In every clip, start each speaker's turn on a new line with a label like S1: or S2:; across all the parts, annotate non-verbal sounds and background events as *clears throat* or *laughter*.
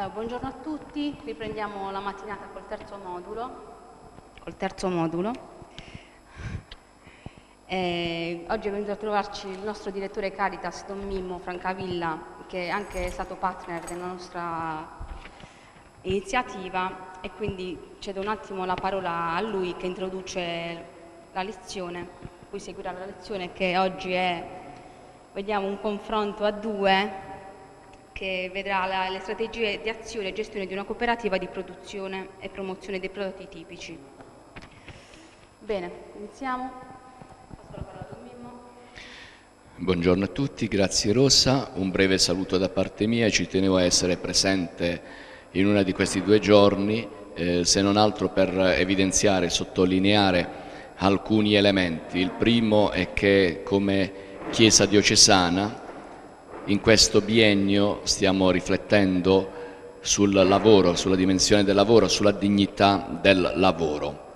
S1: Allora, buongiorno a tutti, riprendiamo la mattinata col terzo modulo. Col terzo modulo. Eh, oggi è venuto a trovarci il nostro direttore Caritas, Don Mimmo Francavilla, che è anche stato partner della nostra iniziativa e quindi cedo un attimo la parola a lui che introduce la lezione, poi seguirà la lezione che oggi è, vediamo, un confronto a due che vedrà la, le strategie di azione e gestione di una cooperativa di produzione e promozione dei prodotti tipici. Bene, iniziamo.
S2: Buongiorno a tutti, grazie Rossa, un breve saluto da parte mia, ci tenevo a essere presente in uno di questi due giorni, eh, se non altro per evidenziare e sottolineare alcuni elementi. Il primo è che come Chiesa diocesana in questo biennio stiamo riflettendo sul lavoro, sulla dimensione del lavoro, sulla dignità del lavoro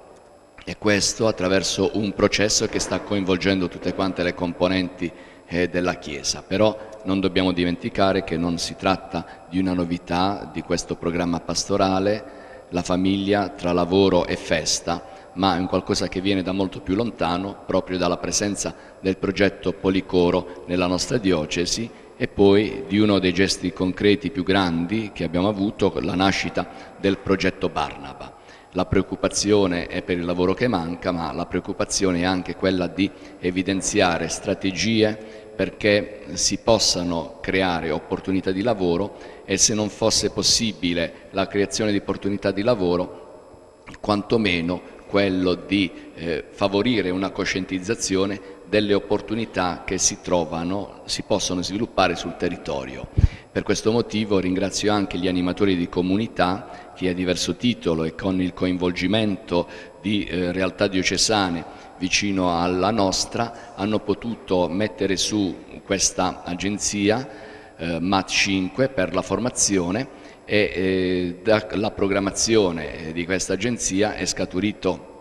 S2: e questo attraverso un processo che sta coinvolgendo tutte quante le componenti eh, della Chiesa. Però non dobbiamo dimenticare che non si tratta di una novità di questo programma pastorale, la famiglia tra lavoro e festa, ma è un qualcosa che viene da molto più lontano, proprio dalla presenza del progetto Policoro nella nostra diocesi e poi di uno dei gesti concreti più grandi che abbiamo avuto, la nascita del progetto Barnaba. La preoccupazione è per il lavoro che manca, ma la preoccupazione è anche quella di evidenziare strategie perché si possano creare opportunità di lavoro e se non fosse possibile la creazione di opportunità di lavoro, quantomeno quello di eh, favorire una coscientizzazione delle opportunità che si trovano, si possono sviluppare sul territorio. Per questo motivo ringrazio anche gli animatori di comunità che a diverso titolo e con il coinvolgimento di eh, realtà diocesane vicino alla nostra hanno potuto mettere su questa agenzia eh, MAT 5 per la formazione e eh, dalla programmazione di questa agenzia è scaturito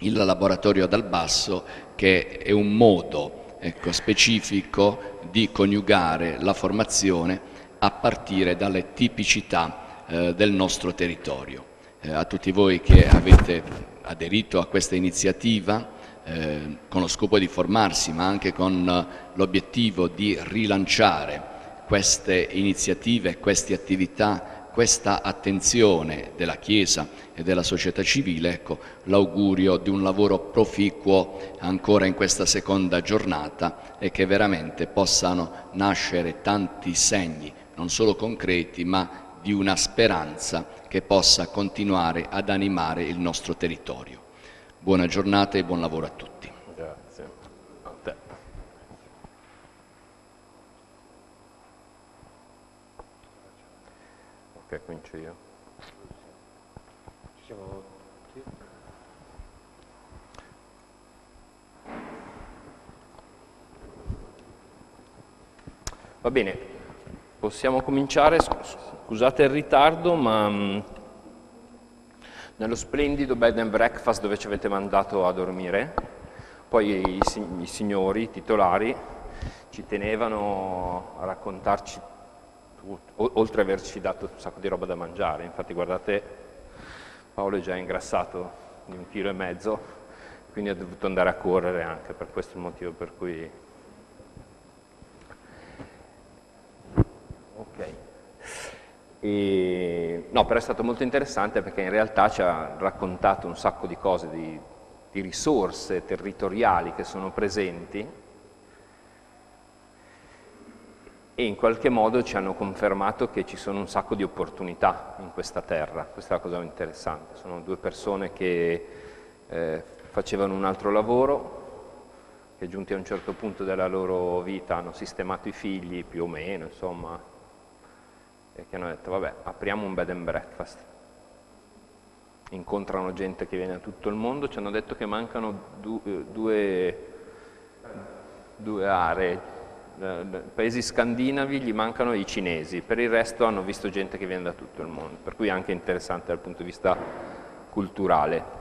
S2: il laboratorio dal basso che è un modo ecco, specifico di coniugare la formazione a partire dalle tipicità eh, del nostro territorio. Eh, a tutti voi che avete aderito a questa iniziativa eh, con lo scopo di formarsi ma anche con l'obiettivo di rilanciare queste iniziative, queste attività questa attenzione della Chiesa e della società civile, ecco, l'augurio di un lavoro proficuo ancora in questa seconda giornata e che veramente possano nascere tanti segni, non solo concreti, ma di una speranza che possa continuare ad animare il nostro territorio. Buona giornata e buon lavoro a tutti.
S3: Ok, comincio io. Ci siamo tutti? Va bene, possiamo cominciare, scusate il ritardo, ma mm, nello splendido bed and breakfast dove ci avete mandato a dormire, poi i, i signori, i titolari, ci tenevano a raccontarci oltre ad averci dato un sacco di roba da mangiare, infatti guardate Paolo è già ingrassato di un chilo e mezzo, quindi ha dovuto andare a correre anche, per questo motivo per cui... Ok. E... No, però è stato molto interessante perché in realtà ci ha raccontato un sacco di cose, di, di risorse territoriali che sono presenti. E in qualche modo ci hanno confermato che ci sono un sacco di opportunità in questa terra, questa è la cosa interessante, sono due persone che eh, facevano un altro lavoro, che giunti a un certo punto della loro vita hanno sistemato i figli più o meno, insomma, e che hanno detto vabbè apriamo un bed and breakfast. Incontrano gente che viene da tutto il mondo, ci hanno detto che mancano due, due, due aree, eh, paesi scandinavi gli mancano i cinesi, per il resto hanno visto gente che viene da tutto il mondo, per cui è anche interessante dal punto di vista culturale.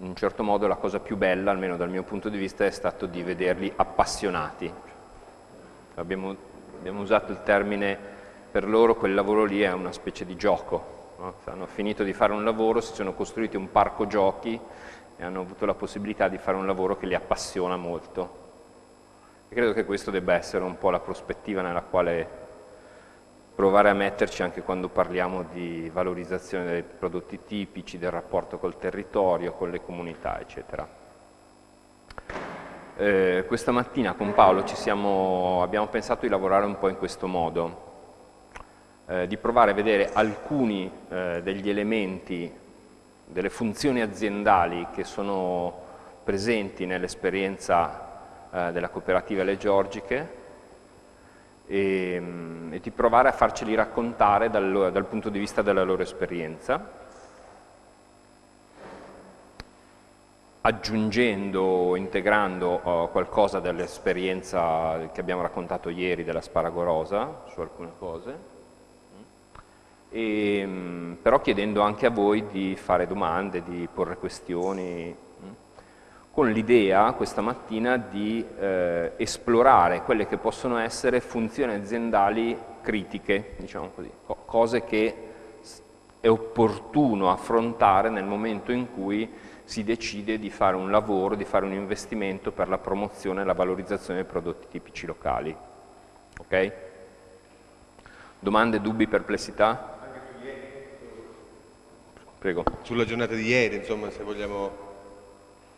S3: In un certo modo la cosa più bella, almeno dal mio punto di vista, è stato di vederli appassionati. Abbiamo, abbiamo usato il termine per loro quel lavoro lì è una specie di gioco. No? Hanno finito di fare un lavoro, si sono costruiti un parco giochi e hanno avuto la possibilità di fare un lavoro che li appassiona molto. E credo che questo debba essere un po' la prospettiva nella quale provare a metterci anche quando parliamo di valorizzazione dei prodotti tipici, del rapporto col territorio, con le comunità, eccetera. Eh, questa mattina con Paolo siamo, abbiamo pensato di lavorare un po' in questo modo, eh, di provare a vedere alcuni eh, degli elementi, delle funzioni aziendali che sono presenti nell'esperienza eh, della cooperativa Le Giorgiche, e, e di provare a farceli raccontare dal, dal punto di vista della loro esperienza, aggiungendo o integrando uh, qualcosa dell'esperienza che abbiamo raccontato ieri dell'asparagorosa su alcune cose, e, um, però chiedendo anche a voi di fare domande, di porre questioni, con l'idea questa mattina di eh, esplorare quelle che possono essere funzioni aziendali critiche, diciamo così, cose che è opportuno affrontare nel momento in cui si decide di fare un lavoro, di fare un investimento per la promozione e la valorizzazione dei prodotti tipici locali. Ok? Domande, dubbi, perplessità? Prego.
S4: Sulla giornata di ieri, insomma, se vogliamo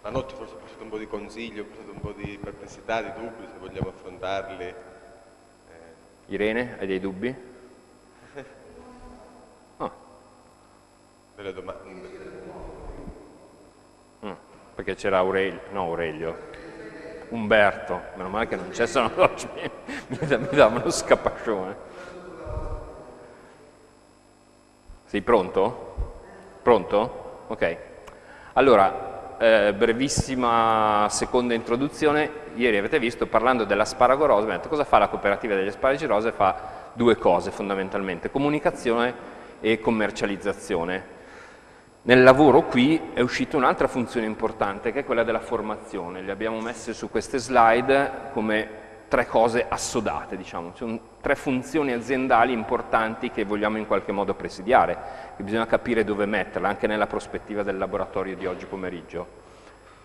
S4: la notte forse ho portato un po' di consigli, ho portato un po' di perplessità, di dubbi, se vogliamo affrontarli. Eh.
S3: Irene, hai dei dubbi? *laughs*
S4: Oh. Delle domande.
S3: Perché c'era Aurelio, no Aurelio, Umberto, meno male che non c'è, sono oggi *laughs* mi, mi dava uno scapaccione. Sei pronto? Pronto? Ok. Allora, eh, brevissima seconda introduzione, ieri avete visto parlando dell'asparago rosa, detto, cosa fa la cooperativa degli asparagi rosa? Fa due cose fondamentalmente, comunicazione e commercializzazione. Nel lavoro qui è uscita un'altra funzione importante che è quella della formazione, le abbiamo messe su queste slide come tre cose assodate, diciamo, sono tre funzioni aziendali importanti che vogliamo in qualche modo presidiare, che bisogna capire dove metterle, anche nella prospettiva del laboratorio di oggi pomeriggio.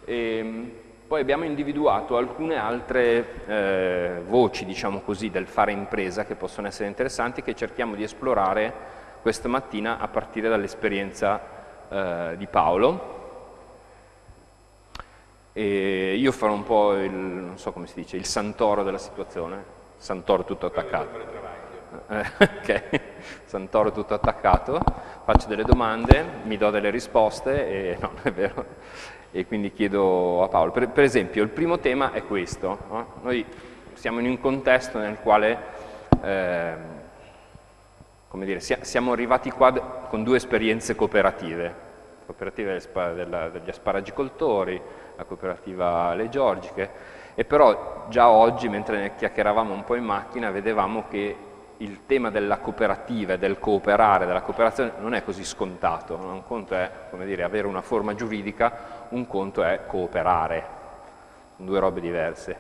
S3: E, ehm, poi abbiamo individuato alcune altre eh, voci, diciamo così, del fare impresa che possono essere interessanti, che cerchiamo di esplorare questa mattina a partire dall'esperienza eh, di Paolo, e io farò un po' il, non so come si dice, il santoro della situazione, santoro tutto attaccato. Eh, ok, santoro tutto attaccato, faccio delle domande, mi do delle risposte e no, è vero. E quindi chiedo a Paolo. Per, per esempio, il primo tema è questo. No? Noi siamo in un contesto nel quale eh, come dire, siamo arrivati qua con due esperienze cooperative, cooperativa degli asparagicoltori, la cooperativa Le Giorgiche, e però già oggi, mentre ne chiacchieravamo un po' in macchina, vedevamo che il tema della cooperativa del cooperare, della cooperazione, non è così scontato. Un conto è dire, avere una forma giuridica, un conto è cooperare, due robe diverse.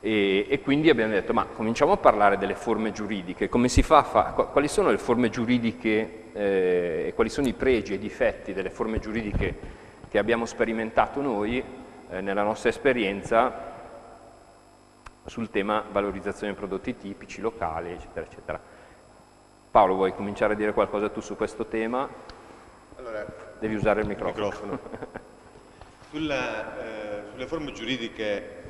S3: E, e, quindi abbiamo detto, ma cominciamo a parlare delle forme giuridiche, fa, fa quali sono le forme giuridiche eh, e quali sono i pregi e i difetti delle forme giuridiche che abbiamo sperimentato noi eh, nella nostra esperienza sul tema valorizzazione dei prodotti tipici, locali, eccetera, eccetera. Paolo, vuoi cominciare a dire qualcosa tu su questo tema?
S4: Allora,
S3: Devi usare il microfono.
S4: microfono. *laughs* Sulla, eh, sulle forme giuridiche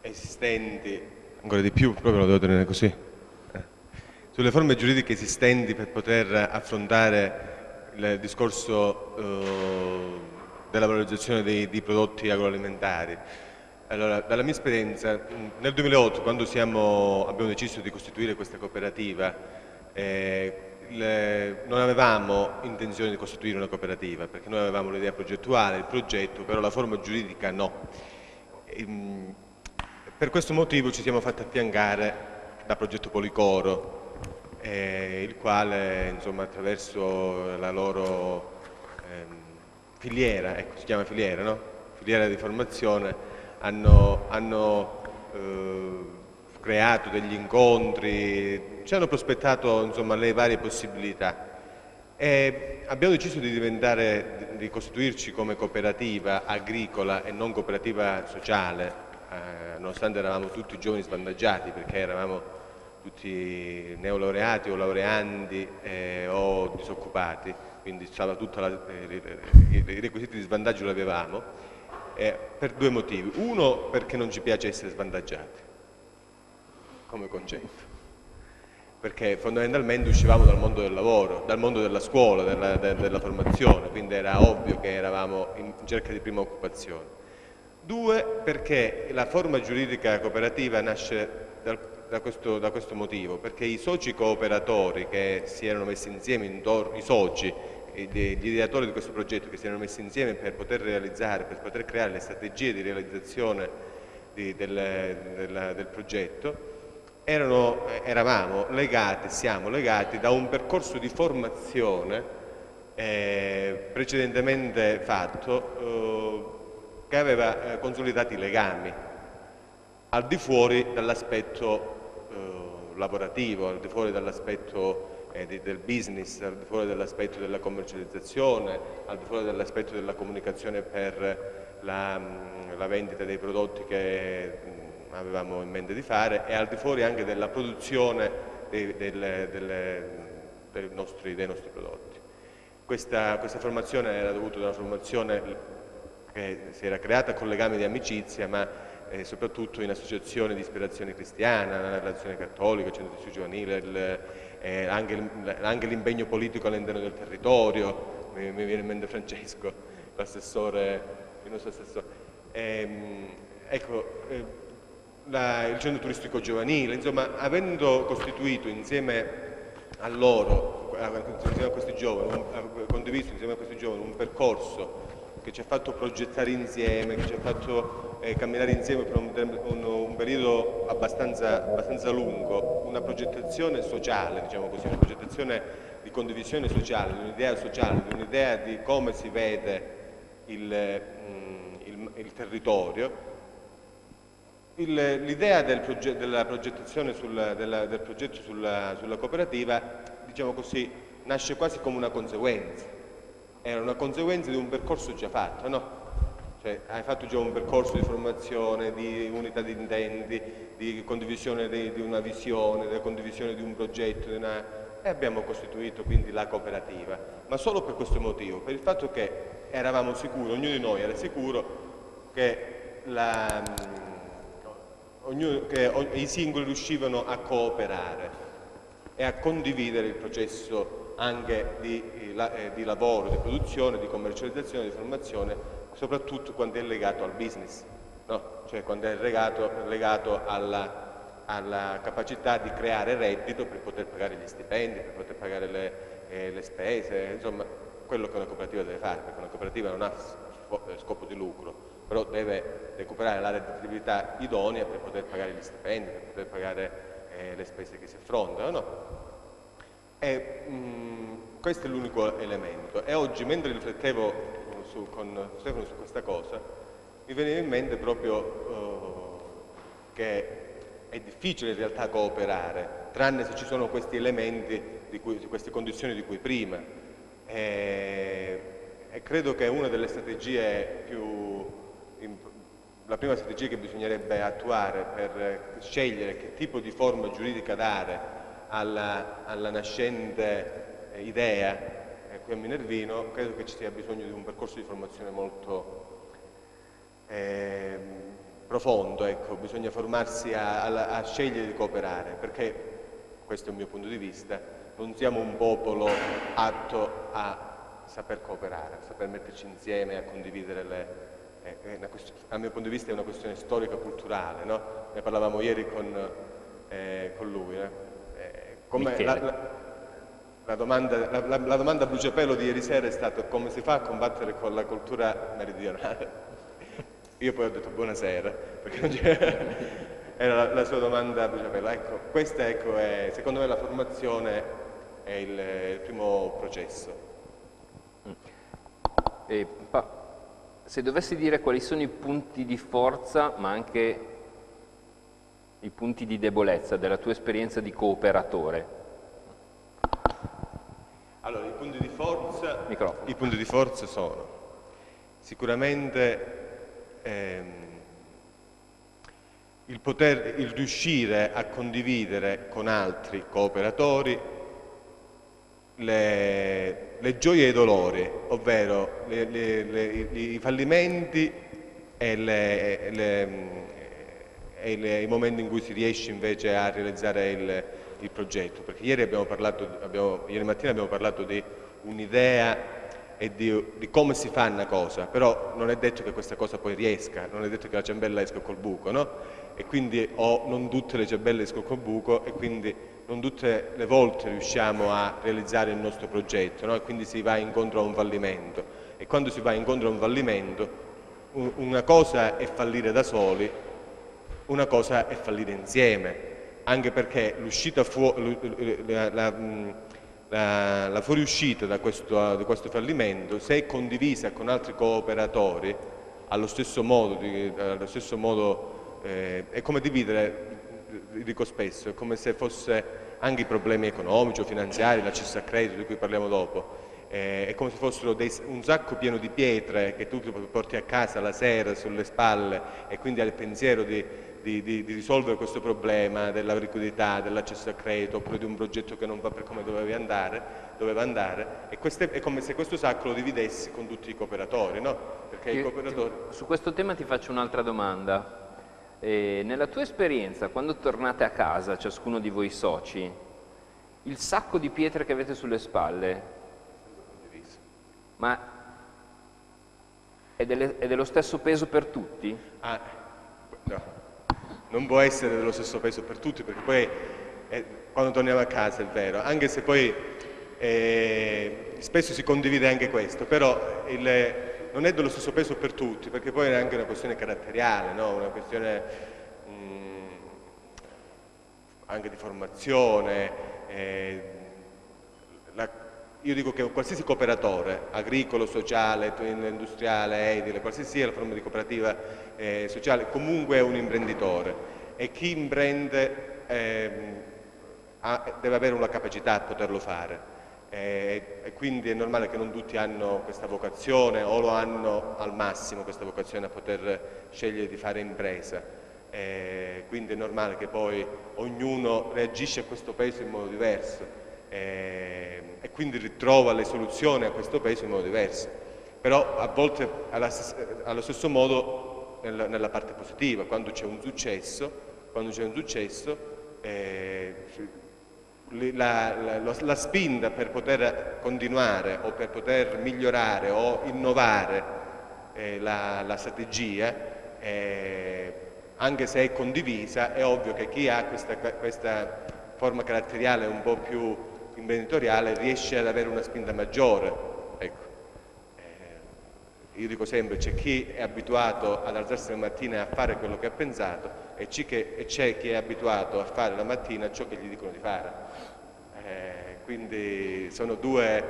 S4: esistenti, ancora di più, proprio lo devo tenere così. Sulle forme giuridiche esistenti per poter affrontare il discorso eh, della valorizzazione dei, dei prodotti agroalimentari. Allora, dalla mia esperienza, nel 2008, quando siamo, abbiamo deciso di costituire questa cooperativa, eh, le, non avevamo intenzione di costituire una cooperativa, perché noi avevamo l'idea progettuale, il progetto, però la forma giuridica no. E, ehm, per questo motivo ci siamo fatti affiancare da Progetto Policoro, eh, il quale insomma, attraverso la loro... Ehm, filiera, ecco, si chiama filiera, no? Filiera di formazione, hanno, hanno eh, creato degli incontri, ci hanno prospettato insomma, le varie possibilità. E abbiamo deciso di diventare, di costituirci come cooperativa agricola e non cooperativa sociale, eh, nonostante eravamo tutti giovani svantaggiati perché eravamo tutti neolaureati o laureandi eh, o disoccupati, quindi la, eh, i requisiti di svantaggio li avevamo, eh, per due motivi. Uno perché non ci piace essere svantaggiati come concetto perché fondamentalmente uscivamo dal mondo del lavoro, dal mondo della scuola, della, de, della formazione, quindi era ovvio che eravamo in cerca di prima occupazione. Due, perché la forma giuridica cooperativa nasce da, questo, da, questo, motivo, perché i soci cooperatori che si erano messi insieme, intorno, i soci, gli ideatori di questo progetto che si erano messi insieme per poter realizzare, per poter creare le strategie di realizzazione di, del, del, del progetto, erano, eravamo legati, siamo legati da un percorso di formazione eh, precedentemente fatto eh, che aveva eh, consolidati legami al di fuori dell'aspetto eh, lavorativo, al di fuori dell'aspetto eh, del business, al di fuori dell'aspetto della commercializzazione, al di fuori dell'aspetto della comunicazione per la, la vendita dei prodotti che avevamo in mente di fare e al di fuori anche della produzione dei, delle, delle, dei, nostri, dei nostri, prodotti. Questa, questa, formazione era dovuta ad una formazione che si era creata con legami di amicizia, ma eh, soprattutto in associazioni di ispirazione cristiana, la relazione cattolica, il centro di giovanile, il, eh, anche l'impegno politico all'interno del territorio, mi, mi, viene in mente Francesco, l'assessore, il nostro assessore. Ehm, ecco, eh, la, il centro turistico giovanile, insomma avendo costituito insieme a loro, insieme a questi giovani, un, condiviso insieme a questi giovani un percorso che ci ha fatto progettare insieme, che ci ha fatto eh, camminare insieme per un, un, un periodo abbastanza, abbastanza, lungo, una progettazione sociale, diciamo così, una progettazione di condivisione sociale, di un'idea sociale, di un'idea di come si vede il, mm, il, il territorio, L'idea del proget della progettazione sul, della, del progetto sulla, sulla cooperativa, diciamo così, nasce quasi come una conseguenza. Era una conseguenza di un percorso già fatto, no? Cioè, hai fatto già un percorso di formazione, di unità di intenti, di condivisione di, di una visione, di condivisione di un progetto, di una... e abbiamo costituito quindi la cooperativa. Ma solo per questo motivo, per il fatto che eravamo sicuri, ognuno di noi era sicuro che la ognuno, che i singoli riuscivano a cooperare e a condividere il processo anche di, eh, di lavoro, di produzione, di commercializzazione, di formazione, soprattutto quando è legato al business, no? cioè quando è legato, legato alla, alla, capacità di creare reddito per poter pagare gli stipendi, per poter pagare le, eh, le spese, insomma quello che una cooperativa deve fare, perché una cooperativa non ha scopo di lucro, però deve recuperare la redditività idonea per poter pagare gli stipendi, per poter pagare eh, le spese che si affrontano. No? E, mh, mm, questo è l'unico elemento. E oggi, mentre riflettevo su, con Stefano su questa cosa, mi veniva in mente proprio uh, che è difficile in realtà cooperare, tranne se ci sono questi elementi, di cui, queste condizioni di cui prima. E, e credo che una delle strategie più la prima strategia che bisognerebbe attuare per scegliere che tipo di forma giuridica dare alla, alla nascente eh, idea eh, qui a Minervino, credo che ci sia bisogno di un percorso di formazione molto eh, profondo, ecco. bisogna formarsi a, a, a scegliere di cooperare, perché, questo è il mio punto di vista, non siamo un popolo atto a saper cooperare, a saper metterci insieme, a condividere le, dal mio punto di vista è una questione storica-culturale, no? ne parlavamo ieri con, eh, con lui. Eh? Eh la, la, la, domanda, la, la domanda a bruciapelo di ieri sera è stata come si fa a combattere con la cultura meridionale? Io poi ho detto buonasera, perché non *laughs* era la, sua domanda a bruciapelo. Ecco, questa ecco, è, secondo me la formazione è il, il primo processo.
S3: E, pa, se dovessi dire quali sono i punti di forza, ma anche i punti di debolezza della tua esperienza di cooperatore.
S4: Allora, i punti di forza, punti di forza sono sicuramente ehm, il, poter, il riuscire a condividere con altri cooperatori le, le gioie e i dolori, ovvero le, le, i fallimenti e, e i momenti in cui si riesce invece a realizzare il, il progetto. Perché ieri, parlato, abbiamo, ieri mattina abbiamo parlato di un'idea e di, di, come si fa una cosa, però non è detto che questa cosa poi riesca, non è detto che la ciambella esca col buco, no? E quindi, o non tutte le ciambelle escono col buco e quindi non tutte le volte riusciamo a realizzare il nostro progetto, no? E quindi si va incontro a un fallimento. E quando si va incontro a un fallimento, una cosa è fallire da soli, una cosa è fallire insieme, anche perché l'uscita la, la, la fuoriuscita da questo, da questo, fallimento, se è condivisa con altri cooperatori, allo stesso modo, allo stesso modo eh, è come dividere, dico spesso, è come se fosse anche i problemi economici o finanziari, l'accesso a credito di cui parliamo dopo, eh, è come se fossero dei, un sacco pieno di pietre che tu porti a casa la sera sulle spalle e quindi hai il pensiero di di, di, di, risolvere questo problema della liquidità, dell'accesso al credito oppure di un progetto che non va per come andare, doveva andare e questo è come se questo sacco lo dividessi con tutti i cooperatori, no?
S3: Io, cooperatori... ti, su questo tema ti faccio un'altra domanda. Eh, nella tua esperienza, quando tornate a casa, ciascuno di voi soci, il sacco di pietre che avete sulle spalle, ma è, delle, è dello stesso peso per tutti?
S4: Ah, no non può essere dello stesso peso per tutti perché poi eh, quando torniamo a casa è vero, anche se poi eh, spesso si condivide anche questo, però il, non è dello stesso peso per tutti perché poi è anche una questione caratteriale, no? una questione mh, mm, anche di formazione. Eh, io dico che qualsiasi cooperatore, agricolo, sociale, industriale, edile, qualsiasi sia la forma di cooperativa eh, sociale, comunque è un imprenditore e chi imprende eh, ha, deve avere una capacità a poterlo fare. Eh, e quindi è normale che non tutti hanno questa vocazione o lo hanno al massimo questa vocazione a poter scegliere di fare impresa. Eh, quindi è normale che poi ognuno reagisce a questo peso in modo diverso eh, e quindi ritrova le soluzioni a questo peso in modo diverso, però a volte alla, allo stesso modo nella, nella parte positiva, quando c'è un successo, quando c'è un successo eh, la, la, la, spinta per poter continuare o per poter migliorare o innovare eh, la, la, strategia, eh, anche se è condivisa, è ovvio che chi ha questa, questa forma caratteriale un po' più imprenditoriale riesce ad avere una spinta maggiore. Ecco. Eh, io dico sempre, c'è chi è abituato ad alzarsi la mattina e a fare quello che ha pensato e c'è chi è abituato a fare la mattina ciò che gli dicono di fare. Eh, quindi sono due,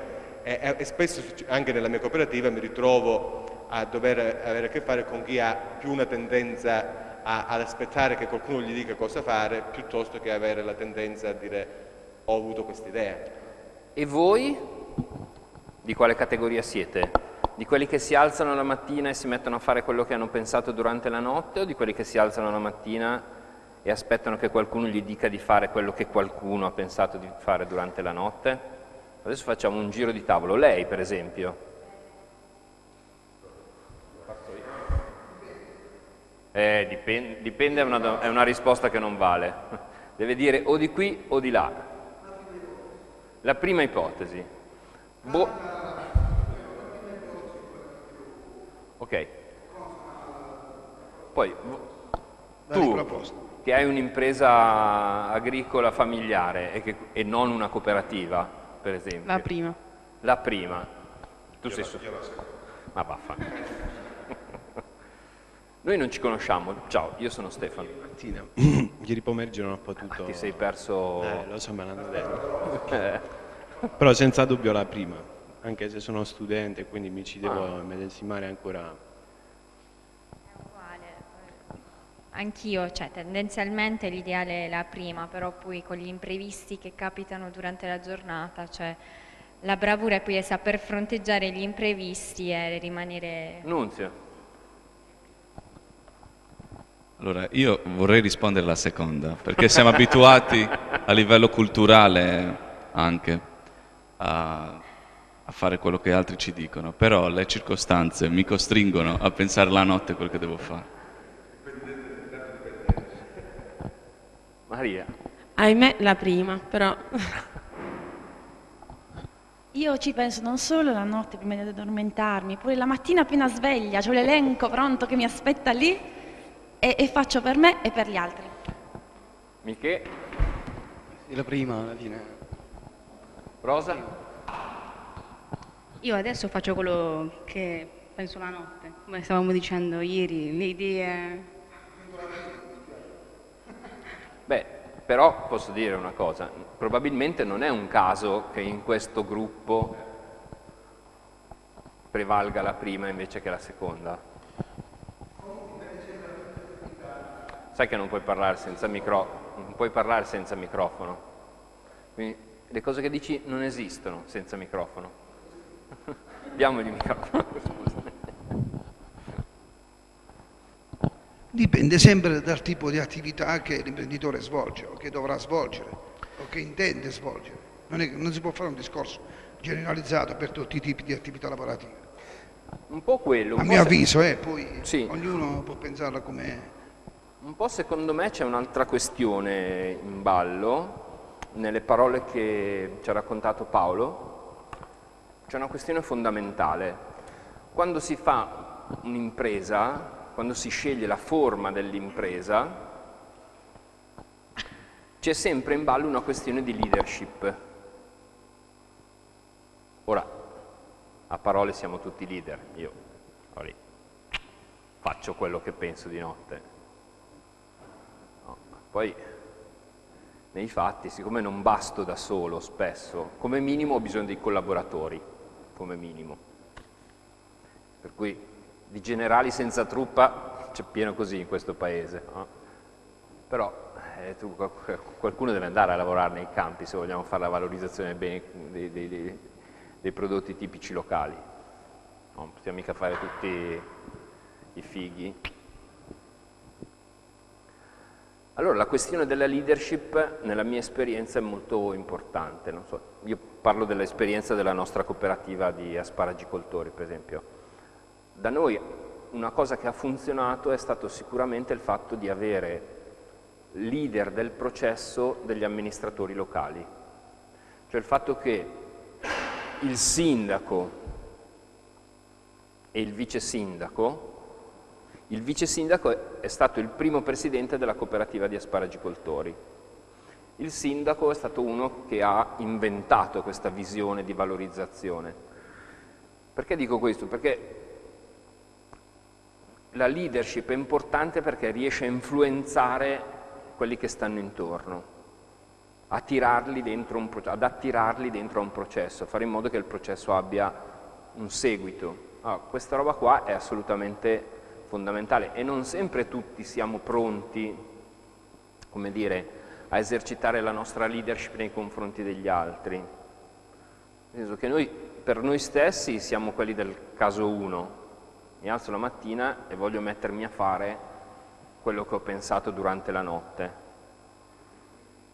S4: e, e spesso anche nella mia cooperativa mi ritrovo a dover avere a che fare con chi ha più una tendenza ad aspettare che qualcuno gli dica cosa fare piuttosto che avere la tendenza a dire ho avuto questa idea.
S3: E voi di quale categoria siete? Di quelli che si alzano la mattina e si mettono a fare quello che hanno pensato durante la notte o di quelli che si alzano la mattina e aspettano che qualcuno gli dica di fare quello che qualcuno ha pensato di fare durante la notte? Adesso facciamo un giro di tavolo. Lei, per esempio. Eh, dipende, dipende è, una, è una risposta che non vale. Deve dire o di qui o di là. La prima ipotesi. Bo ok. Poi tu che hai un'impresa agricola familiare e, che, e, non una cooperativa, per esempio.
S1: La prima.
S3: La prima. Tu sei su. Ma vaffa. Noi non ci conosciamo. Ciao, io sono Stefano.
S5: Mattina. *clears throat* Ieri pomeriggio non ho potuto...
S3: Ah, ti sei perso...
S5: Eh, lo so, me l'hanno detto. *laughs* Eh. Però senza dubbio la prima, anche se sono studente, quindi mi ci devo ah. medesimare ancora.
S6: anch'io, cioè tendenzialmente l'ideale è la prima, però poi con gli imprevisti che capitano durante la giornata, cioè la bravura è poi è saper fronteggiare gli imprevisti e rimanere...
S3: Nunzio.
S7: Allora, io vorrei rispondere alla seconda, perché siamo abituati a livello culturale anche a, a, fare quello che altri ci dicono, però le circostanze mi costringono a pensare la notte quello che devo fare.
S3: Maria.
S8: Ahimè la prima, però...
S9: Io ci penso non solo la notte prima di addormentarmi, pure la mattina appena sveglia, ho l'elenco pronto che mi aspetta lì e, e, faccio per me e per gli altri.
S3: Michè?
S10: Sì, la prima alla fine.
S3: Rosa?
S1: Io adesso faccio quello che penso la notte, come stavamo dicendo ieri, le idee...
S3: Beh, però posso dire una cosa, probabilmente non è un caso che in questo gruppo prevalga la prima invece che la seconda. Sai che non puoi parlare senza, micro, non puoi parlare senza microfono. Quindi le cose che dici non esistono senza microfono. *laughs* Diamogli il microfono, *laughs*
S11: Dipende sempre dal tipo di attività che l'imprenditore svolge o che dovrà svolgere o che intende svolgere. Non, è, non si può fare un discorso generalizzato per tutti i tipi di attività lavorative.
S3: Un po' quello. Un
S11: A mio avviso, eh, poi
S3: sì.
S11: ognuno può pensarla come
S3: un po' secondo me c'è un'altra questione in ballo, nelle parole che ci ha raccontato Paolo, c'è una questione fondamentale. Quando si fa un'impresa, quando si sceglie la forma dell'impresa, c'è sempre in ballo una questione di leadership. Ora, a parole siamo tutti leader, io faccio quello che penso di notte, poi nei fatti, siccome non basto da solo spesso, come minimo ho bisogno dei collaboratori, come minimo. Per cui di generali senza truppa c'è pieno così in questo paese. No? Però eh, tu, qualcuno deve andare a lavorare nei campi se vogliamo fare la valorizzazione dei, dei, dei, dei prodotti tipici locali. Non possiamo mica fare tutti i fighi. Allora la questione della leadership nella mia esperienza è molto importante, so, io parlo dell'esperienza della nostra cooperativa di asparagicoltori per esempio. Da noi una cosa che ha funzionato è stato sicuramente il fatto di avere leader del processo degli amministratori locali, cioè il fatto che il sindaco e il vice sindaco il vice sindaco è stato il primo presidente della cooperativa di asparagicoltori. Il sindaco è stato uno che ha inventato questa visione di valorizzazione. Perché dico questo? Perché la leadership è importante perché riesce a influenzare quelli che stanno intorno, un, ad attirarli dentro a un processo, fare in modo che il processo abbia un seguito. Allora, questa roba qua è assolutamente fondamentale e non sempre tutti siamo pronti, come dire, a esercitare la nostra leadership nei confronti degli altri. Nel senso che noi, per noi stessi, siamo quelli del caso 1. Mi alzo la mattina e voglio mettermi a fare quello che ho pensato durante la notte.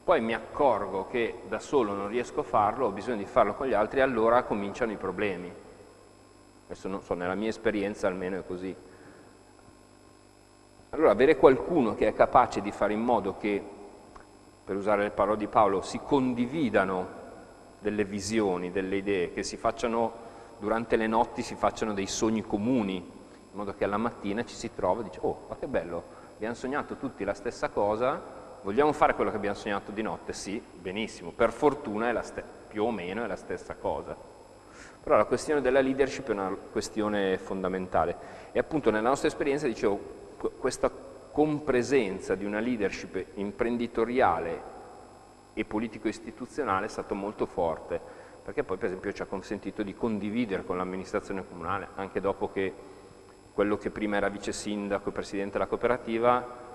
S3: Poi mi accorgo che da solo non riesco a farlo, ho bisogno di farlo con gli altri allora cominciano i problemi. Questo non so, nella mia esperienza almeno è così. Allora avere qualcuno che è capace di fare in modo che, per usare le parole di Paolo, si condividano delle visioni, delle idee, che si facciano durante le notti, si facciano dei sogni comuni, in modo che alla mattina ci si trova e dice, oh, ma che bello, abbiamo sognato tutti la stessa cosa, vogliamo fare quello che abbiamo sognato di notte? Sì, benissimo, per fortuna più o meno è la stessa cosa. Però la questione della leadership è una questione fondamentale e appunto nella nostra esperienza dicevo questa compresenza di una leadership imprenditoriale e politico-istituzionale è stato molto forte, perché poi per esempio ci ha consentito di condividere con l'amministrazione comunale, anche dopo che quello che prima era vice sindaco e presidente della cooperativa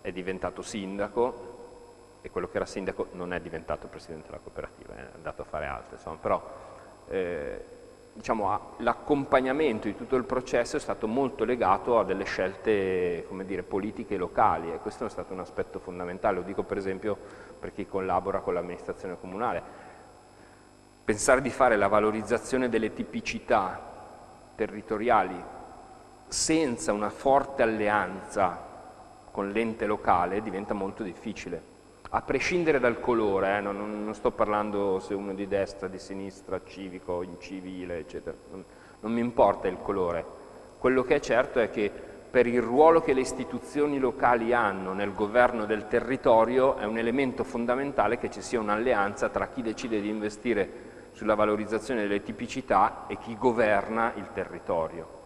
S3: è diventato sindaco e quello che era sindaco non è diventato presidente della cooperativa, è andato a fare altro, insomma, però eh, diciamo, l'accompagnamento di tutto il processo è stato molto legato a delle scelte dire, politiche locali e questo è stato un aspetto fondamentale, lo dico per esempio per chi collabora con l'amministrazione comunale. Pensare di fare la valorizzazione delle tipicità territoriali senza una forte alleanza con l'ente locale diventa molto difficile a prescindere dal colore, eh, non, non, sto parlando se uno è di destra, di sinistra, civico, incivile, eccetera, non, non mi importa il colore. Quello che è certo è che per il ruolo che le istituzioni locali hanno nel governo del territorio è un elemento fondamentale che ci sia un'alleanza tra chi decide di investire sulla valorizzazione delle tipicità e chi governa il territorio.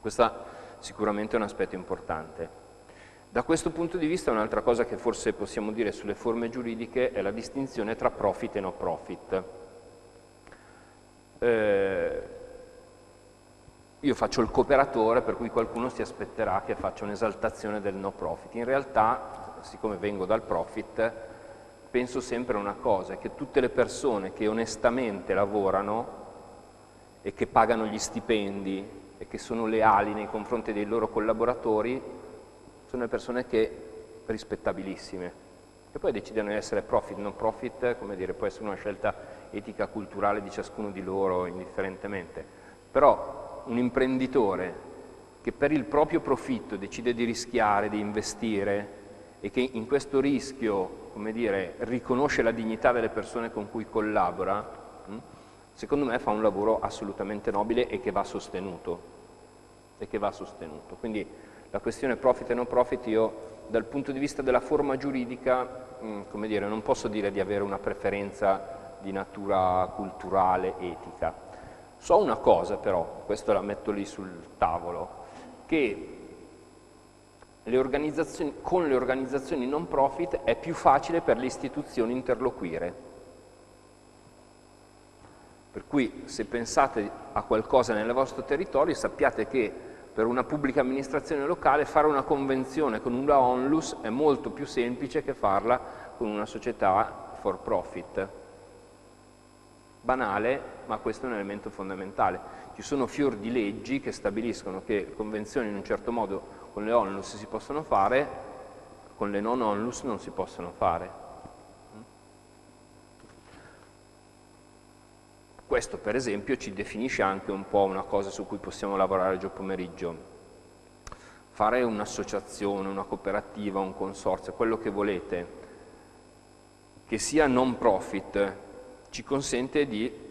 S3: Questo sicuramente è un aspetto importante. Da questo punto di vista un'altra cosa che forse possiamo dire sulle forme giuridiche è la distinzione tra profit e no profit. Eh, io faccio il cooperatore per cui qualcuno si aspetterà che faccia un'esaltazione del no profit. In realtà, siccome vengo dal profit, penso sempre a una cosa, che tutte le persone che onestamente lavorano e che pagano gli stipendi e che sono leali nei confronti dei loro collaboratori sono persone che rispettabilissime e poi decidono di essere profit, non profit, come dire, può essere una scelta etica, culturale di ciascuno di loro indifferentemente, però un imprenditore che per il proprio profitto decide di rischiare, di investire e che in questo rischio, come dire, riconosce la dignità delle persone con cui collabora, hm, secondo me fa un lavoro assolutamente nobile e che va sostenuto. E che va sostenuto. Quindi la questione profit e non profit io dal punto di vista della forma giuridica, mh, mm, come dire, non posso dire di avere una preferenza di natura culturale, etica. So una cosa però, questo la metto lì sul tavolo, che le con le organizzazioni non profit è più facile per le istituzioni interloquire. Per cui se pensate a qualcosa nel vostro territorio sappiate che per una pubblica amministrazione locale fare una convenzione con una onlus è molto più semplice che farla con una società for profit. Banale, ma questo è un elemento fondamentale. Ci sono fior di leggi che stabiliscono che convenzioni in un certo modo con le onlus si possono fare, con le non onlus non si possono fare. Questo per esempio ci definisce anche un po' una cosa su cui possiamo lavorare oggi pomeriggio. Fare un'associazione, una cooperativa, un consorzio, quello che volete, che sia non profit, ci consente di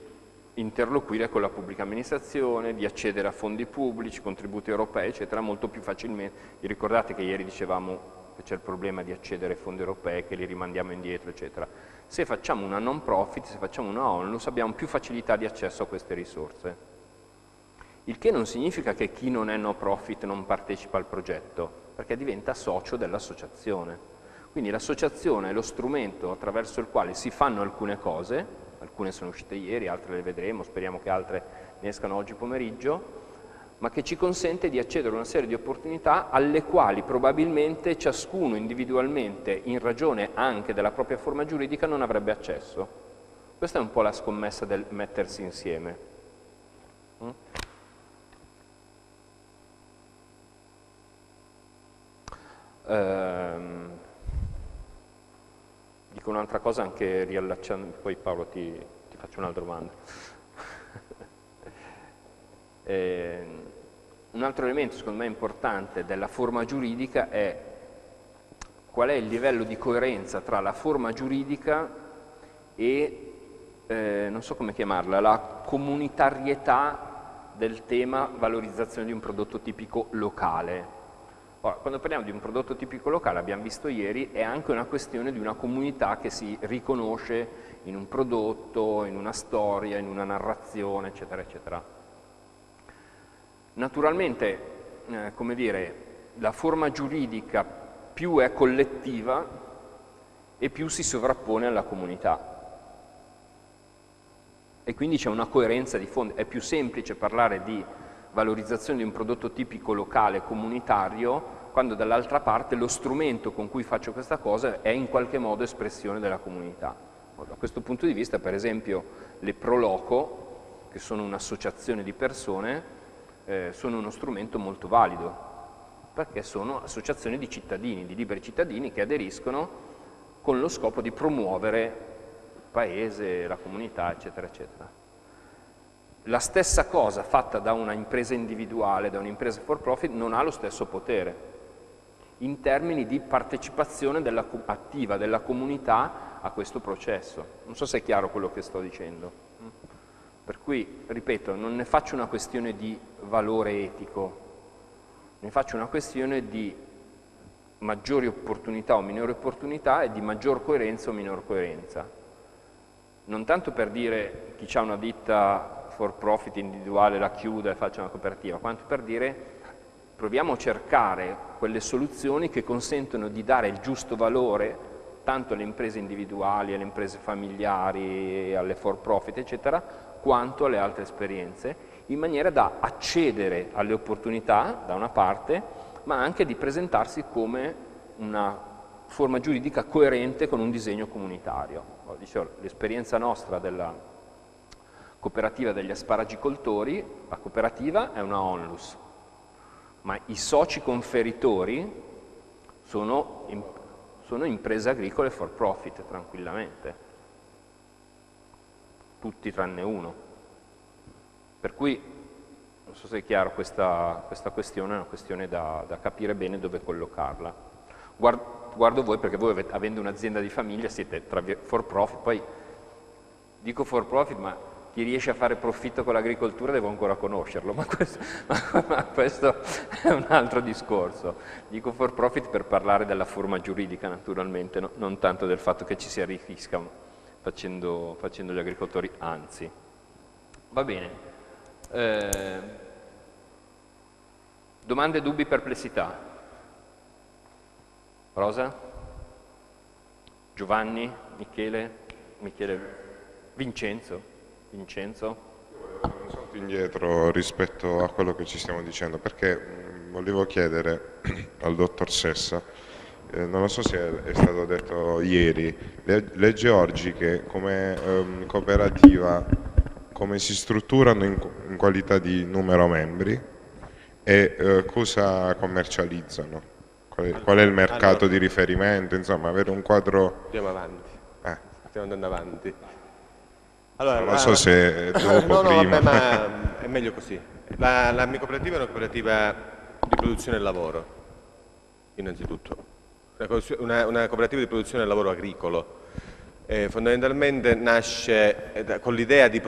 S3: interloquire con la pubblica amministrazione, di accedere a fondi pubblici, contributi europei, eccetera, molto più facilmente. Vi ricordate che ieri dicevamo c'è il problema di accedere ai fondi europei, che li rimandiamo indietro, eccetera. Se facciamo una non profit, se facciamo una onlus, abbiamo più facilità di accesso a queste risorse. Il che non significa che chi non è no profit non partecipa al progetto, perché diventa socio dell'associazione. Quindi l'associazione è lo strumento attraverso il quale si fanno alcune cose, alcune sono uscite ieri, altre le vedremo, speriamo che altre ne escano oggi pomeriggio, ma che ci consente di accedere a una serie di opportunità alle quali probabilmente ciascuno individualmente, in ragione anche della propria forma giuridica, non avrebbe accesso. Questa è un po' la scommessa del mettersi insieme. Mm? Ehm, dico un'altra cosa anche riallacciando, poi Paolo ti, ti faccio un'altra domanda. Eh, un altro elemento secondo me importante della forma giuridica è qual è il livello di coerenza tra la forma giuridica e, eh, non so come chiamarla, la comunitarietà del tema valorizzazione di un prodotto tipico locale. Ora, quando parliamo di un prodotto tipico locale, abbiamo visto ieri, è anche una questione di una comunità che si riconosce in un prodotto, in una storia, in una narrazione, eccetera, eccetera. Naturalmente, eh, come dire, la forma giuridica più è collettiva e più si sovrappone alla comunità. E quindi c'è una coerenza di fondo. È più semplice parlare di valorizzazione di un prodotto tipico locale comunitario quando dall'altra parte lo strumento con cui faccio questa cosa è in qualche modo espressione della comunità. Da questo punto di vista, per esempio, le Proloco, che sono un'associazione di persone, eh, sono uno strumento molto valido, perché sono associazioni di cittadini, di liberi cittadini che aderiscono con lo scopo di promuovere il paese, la comunità, eccetera, eccetera. La stessa cosa fatta da una impresa individuale, da un'impresa for profit, non ha lo stesso potere in termini di partecipazione della, attiva della comunità a questo processo. Non so se è chiaro quello che sto dicendo. Per cui, ripeto, non ne faccio una questione di valore etico, ne faccio una questione di maggiori opportunità o minori opportunità e di maggior coerenza o minor coerenza. Non tanto per dire chi ha una ditta for profit individuale la chiuda e faccia una cooperativa, quanto per dire proviamo a cercare quelle soluzioni che consentono di dare il giusto valore tanto alle imprese individuali, alle imprese familiari, alle for profit, eccetera, quanto alle altre esperienze, in maniera da accedere alle opportunità, da una parte, ma anche di presentarsi come una forma giuridica coerente con un disegno comunitario. L'esperienza nostra della cooperativa degli asparagicoltori, la cooperativa è una onlus, ma i soci conferitori sono, sono imprese agricole for profit tranquillamente, tutti tranne uno. Per cui, non so se è chiaro, questa, questa questione è una questione da, da, capire bene dove collocarla. Guardo, guardo voi perché voi avete, avendo un'azienda di famiglia siete tra for profit, poi dico for profit ma chi riesce a fare profitto con l'agricoltura devo ancora conoscerlo, ma questo, *laughs* ma questo, è un altro discorso. Dico for profit per parlare della forma giuridica naturalmente, no? non tanto del fatto che ci si arricchisca facendo, facendo gli agricoltori, anzi. Va bene. Eh, domande, dubbi, perplessità? Rosa? Giovanni? Michele? Michele? Vincenzo? Vincenzo?
S12: Un salto indietro rispetto a quello che ci stiamo dicendo, perché volevo chiedere *clears throat* al dottor Sessa, eh, non lo so se è stato detto ieri, le, le georgiche come ehm, cooperativa, come si strutturano in, in, qualità di numero membri e eh, cosa commercializzano? Qual è, qual è, il mercato allora, di riferimento? Insomma, avere un quadro...
S4: Andiamo avanti, eh. stiamo andando avanti.
S12: Allora, non so se *laughs* dopo
S4: no,
S12: no,
S4: prima. Vabbè, ma *laughs* è meglio così. La, la mia cooperativa è una cooperativa di produzione e lavoro, innanzitutto. Una, una cooperativa di produzione e lavoro agricolo. Eh, fondamentalmente nasce eh, con l'idea di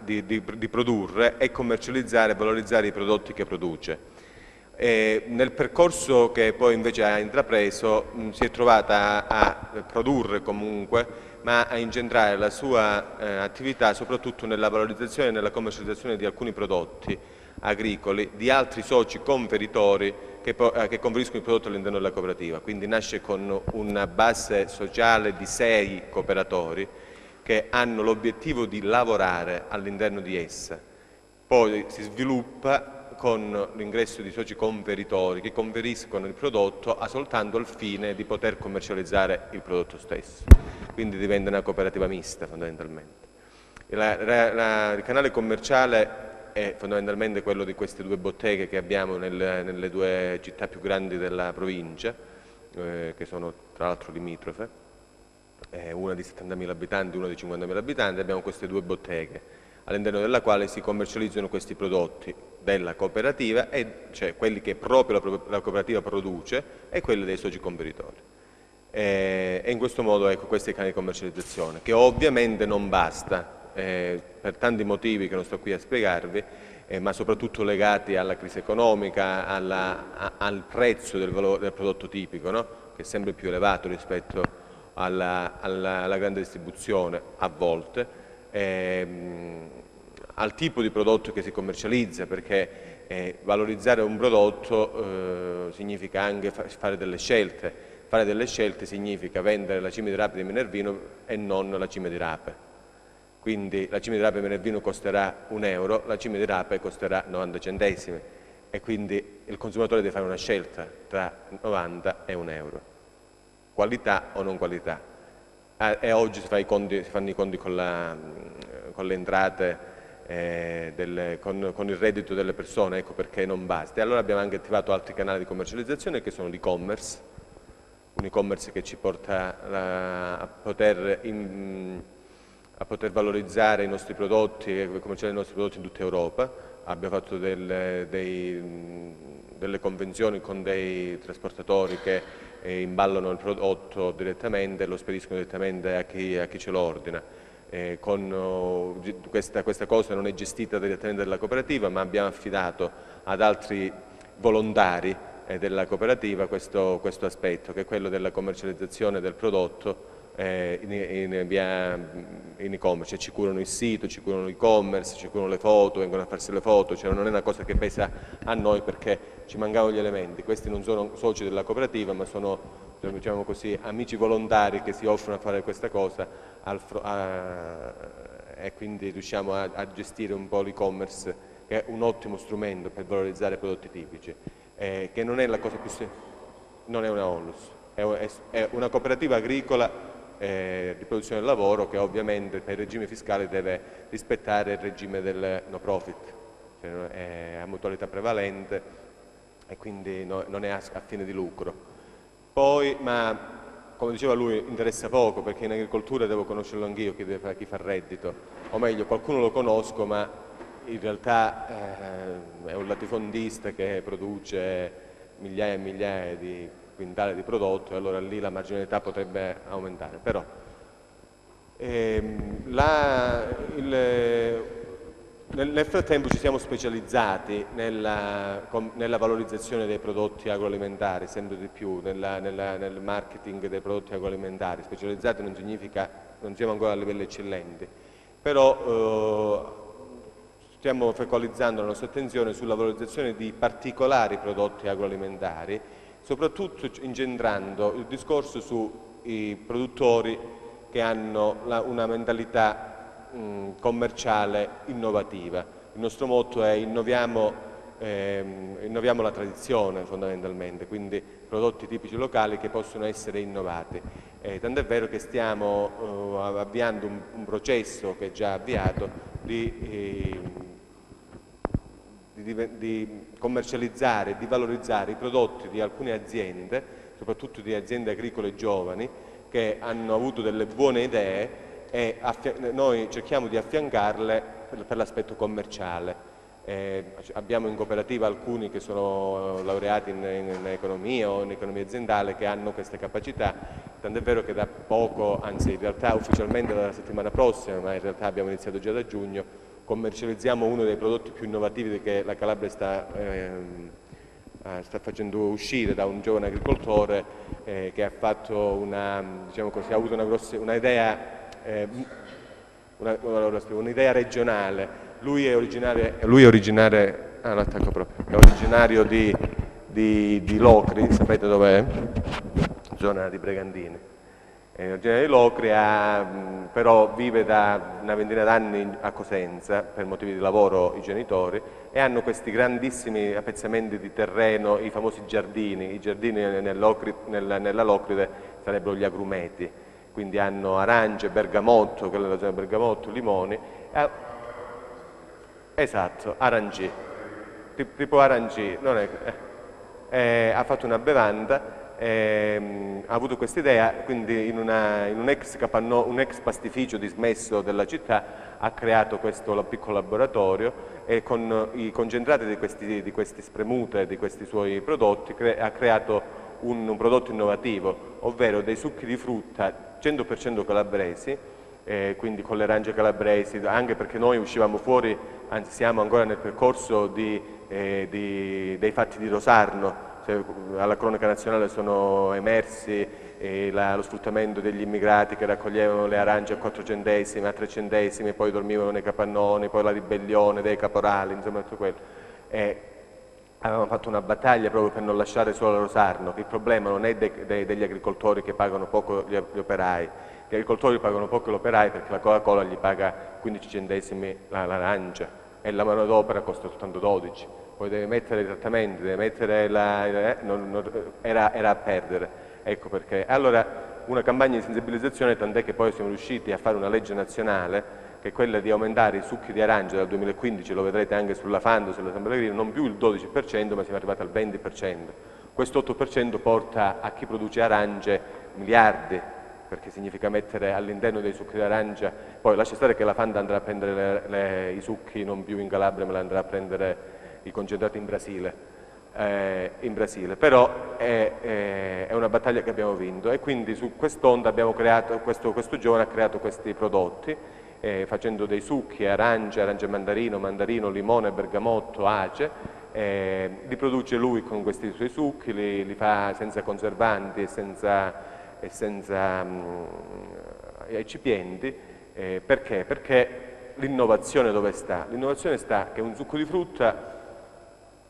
S4: di, di, di produrre e commercializzare e valorizzare i prodotti che produce. E nel percorso che poi invece ha intrapreso mh, si è trovata a, a produrre comunque ma a incentrare la sua eh, attività soprattutto nella valorizzazione e nella commercializzazione di alcuni prodotti agricoli di altri soci conferitori che, eh, che conferiscono il prodotto all'interno della cooperativa. Quindi nasce con una base sociale di sei cooperatori che hanno l'obiettivo di lavorare all'interno di essa. Poi si sviluppa con l'ingresso di soci converitori che conferiscono il prodotto a soltanto il fine di poter commercializzare il prodotto stesso. Quindi diventa una cooperativa mista fondamentalmente. La, la, la, il canale commerciale è fondamentalmente quello di queste due botteghe che abbiamo nel, nelle due città più grandi della provincia, eh, che sono tra l'altro limitrofe, eh, una di 70.000 abitanti e una di 50.000 abitanti, abbiamo queste due botteghe all'interno della quale si commercializzano questi prodotti della cooperativa, e, cioè quelli che proprio la, cooperativa produce e quelli dei soci competitori. E, e in questo modo ecco, questi canali di commercializzazione, che ovviamente non basta, eh, per tanti motivi che non sto qui a spiegarvi, eh, ma soprattutto legati alla crisi economica, alla, a, al prezzo del, valore, del prodotto tipico, no? che è sempre più elevato rispetto alla, alla, alla grande distribuzione a volte, ehm, al tipo di prodotto che si commercializza, perché eh, valorizzare un prodotto eh, significa anche fa fare delle scelte. Fare delle scelte significa vendere la cima di rape di Minervino e non la cima di rape. Quindi la cima di rape Menevino costerà un euro, la cima di rape costerà 90 centesimi e quindi il consumatore deve fare una scelta tra 90 e un euro. Qualità o non qualità. Ah, e oggi si, fa conti, si, fanno i conti con, la, con le entrate, eh, delle, con, con, il reddito delle persone, ecco perché non basta. E allora abbiamo anche attivato altri canali di commercializzazione che sono l'e-commerce, un e-commerce che ci porta la, a poter... In, a poter valorizzare i nostri prodotti e commercializzare i nostri prodotti in tutta Europa. Abbiamo fatto delle, dei, delle convenzioni con dei trasportatori che eh, imballano il prodotto direttamente e lo spediscono direttamente a chi, a chi ce lo ordina. Eh, con, oh, questa, questa, cosa non è gestita direttamente dalla cooperativa ma abbiamo affidato ad altri volontari eh, della cooperativa questo, questo aspetto che è quello della commercializzazione del prodotto eh, in, e-commerce, cioè ci curano il sito, ci curano l'e-commerce, ci curano le foto, vengono a farsi le foto, cioè non è una cosa che pesa a noi perché ci mancavano gli elementi, questi non sono soci della cooperativa ma sono diciamo così, amici volontari che si offrono a fare questa cosa a, e quindi riusciamo a, a gestire un po' l'e-commerce che è un ottimo strumento per valorizzare prodotti tipici, eh, che non è la cosa più semplice, non è una onlus, è, è una cooperativa agricola eh, di produzione del lavoro che ovviamente per il regime fiscale deve rispettare il regime del no profit, cioè è a mutualità prevalente e quindi no, non è a, a, fine di lucro. Poi, ma come diceva lui, interessa poco perché in agricoltura devo conoscerlo anch'io chi, chi fa reddito, o meglio qualcuno lo conosco ma in realtà eh, è un latifondista che produce migliaia e migliaia di quintale di prodotto e allora lì la marginalità potrebbe aumentare. Però, ehm, la, il, nel, nel, frattempo ci siamo specializzati nella, com, nella, valorizzazione dei prodotti agroalimentari, sempre di più, nella, nella, nel marketing dei prodotti agroalimentari. Specializzati non significa, non siamo ancora a livelli eccellenti, però eh, stiamo focalizzando la nostra attenzione sulla valorizzazione di particolari prodotti agroalimentari soprattutto ingendrando il discorso sui produttori che hanno la, una mentalità mh, commerciale innovativa. Il nostro motto è innoviamo, ehm, innoviamo, la tradizione fondamentalmente, quindi prodotti tipici locali che possono essere innovati. Eh, tant'è vero che stiamo eh, avviando un, un, processo che è già avviato di eh, di, di commercializzare, di valorizzare i prodotti di alcune aziende, soprattutto di aziende agricole giovani, che hanno avuto delle buone idee e noi cerchiamo di affiancarle per, l'aspetto commerciale. Eh, abbiamo in cooperativa alcuni che sono laureati in, in, economia o in economia aziendale che hanno queste capacità, tant'è vero che da poco, anzi in realtà ufficialmente dalla settimana prossima, ma in realtà abbiamo iniziato già da giugno, commercializziamo uno dei prodotti più innovativi che la Calabria sta, ehm, eh, sta facendo uscire da un giovane agricoltore eh, che ha, una, diciamo così, ha avuto eh, una, un'idea regionale. Lui è originario, lui è originario, ah, è originario di, di, di Locri, sapete dov'è? Zona di Bregandini eh, originario di Locria, però vive da una ventina d'anni a Cosenza per motivi di lavoro i genitori e hanno questi grandissimi appezzamenti di terreno, i famosi giardini, i giardini nella, nella Locride sarebbero gli agrumeti, quindi hanno arance, bergamotto, quella della zona bergamotto, limoni, eh, esatto, aranci, tipo aranci, non è, eh, eh, ha fatto una bevanda ehm, ha avuto questa idea, quindi in, una, in un, ex capanno, un, ex pastificio dismesso della città ha creato questo piccolo laboratorio e con i concentrati di, questi, di queste spremute, di questi suoi prodotti, cre ha creato un, un, prodotto innovativo, ovvero dei succhi di frutta 100% calabresi, eh, quindi con le arance calabresi, anche perché noi uscivamo fuori, anzi siamo ancora nel percorso di, eh, di, dei fatti di Rosarno, alla cronaca nazionale sono emersi eh, la, lo sfruttamento degli immigrati che raccoglievano le arance a 4 centesimi, a 3 centesimi, poi dormivano nei capannoni, poi la ribellione dei caporali, insomma tutto quello. E avevamo fatto una battaglia proprio per non lasciare solo Rosarno, che il problema non è de, de, degli agricoltori che pagano poco gli, gli operai, Gli agricoltori pagano poco l'operaio perché la Coca-Cola gli paga 15 centesimi la- l'arancia e la manodopera costa soltanto 12. Poi deve mettere i trattamenti, deve mettere la... eh, non- non- era, era a perdere. Ecco perché. Allora una campagna di sensibilizzazione, tant'è che poi siamo riusciti a fare una legge nazionale che è quella di aumentare i succhi di arancia dal 2015, lo vedrete anche sulla Fando, sulla San non più il 12%, ma siamo arrivati al 20%. Questo 8% porta a chi produce arance miliardi, perché significa mettere all'interno dei succhi d'arancia, poi lascia stare che la Fanda andrà a prendere le- le- i succhi non più in Calabria, ma la andrà a prendere i concentrati in Brasile, eh, in Brasile. però è, è- è una battaglia che abbiamo vinto e quindi su quest'onda abbiamo questo, questo giovane ha creato questi prodotti, eh, facendo dei succhi, arance, arance mandarino, mandarino, limone, bergamotto, ace, eh, li produce lui con questi suoi succhi, li, li fa senza conservanti e senza, e senza mm, eccipienti. Eh, perché? Perché l'innovazione dove sta? L'innovazione sta che un succo di frutta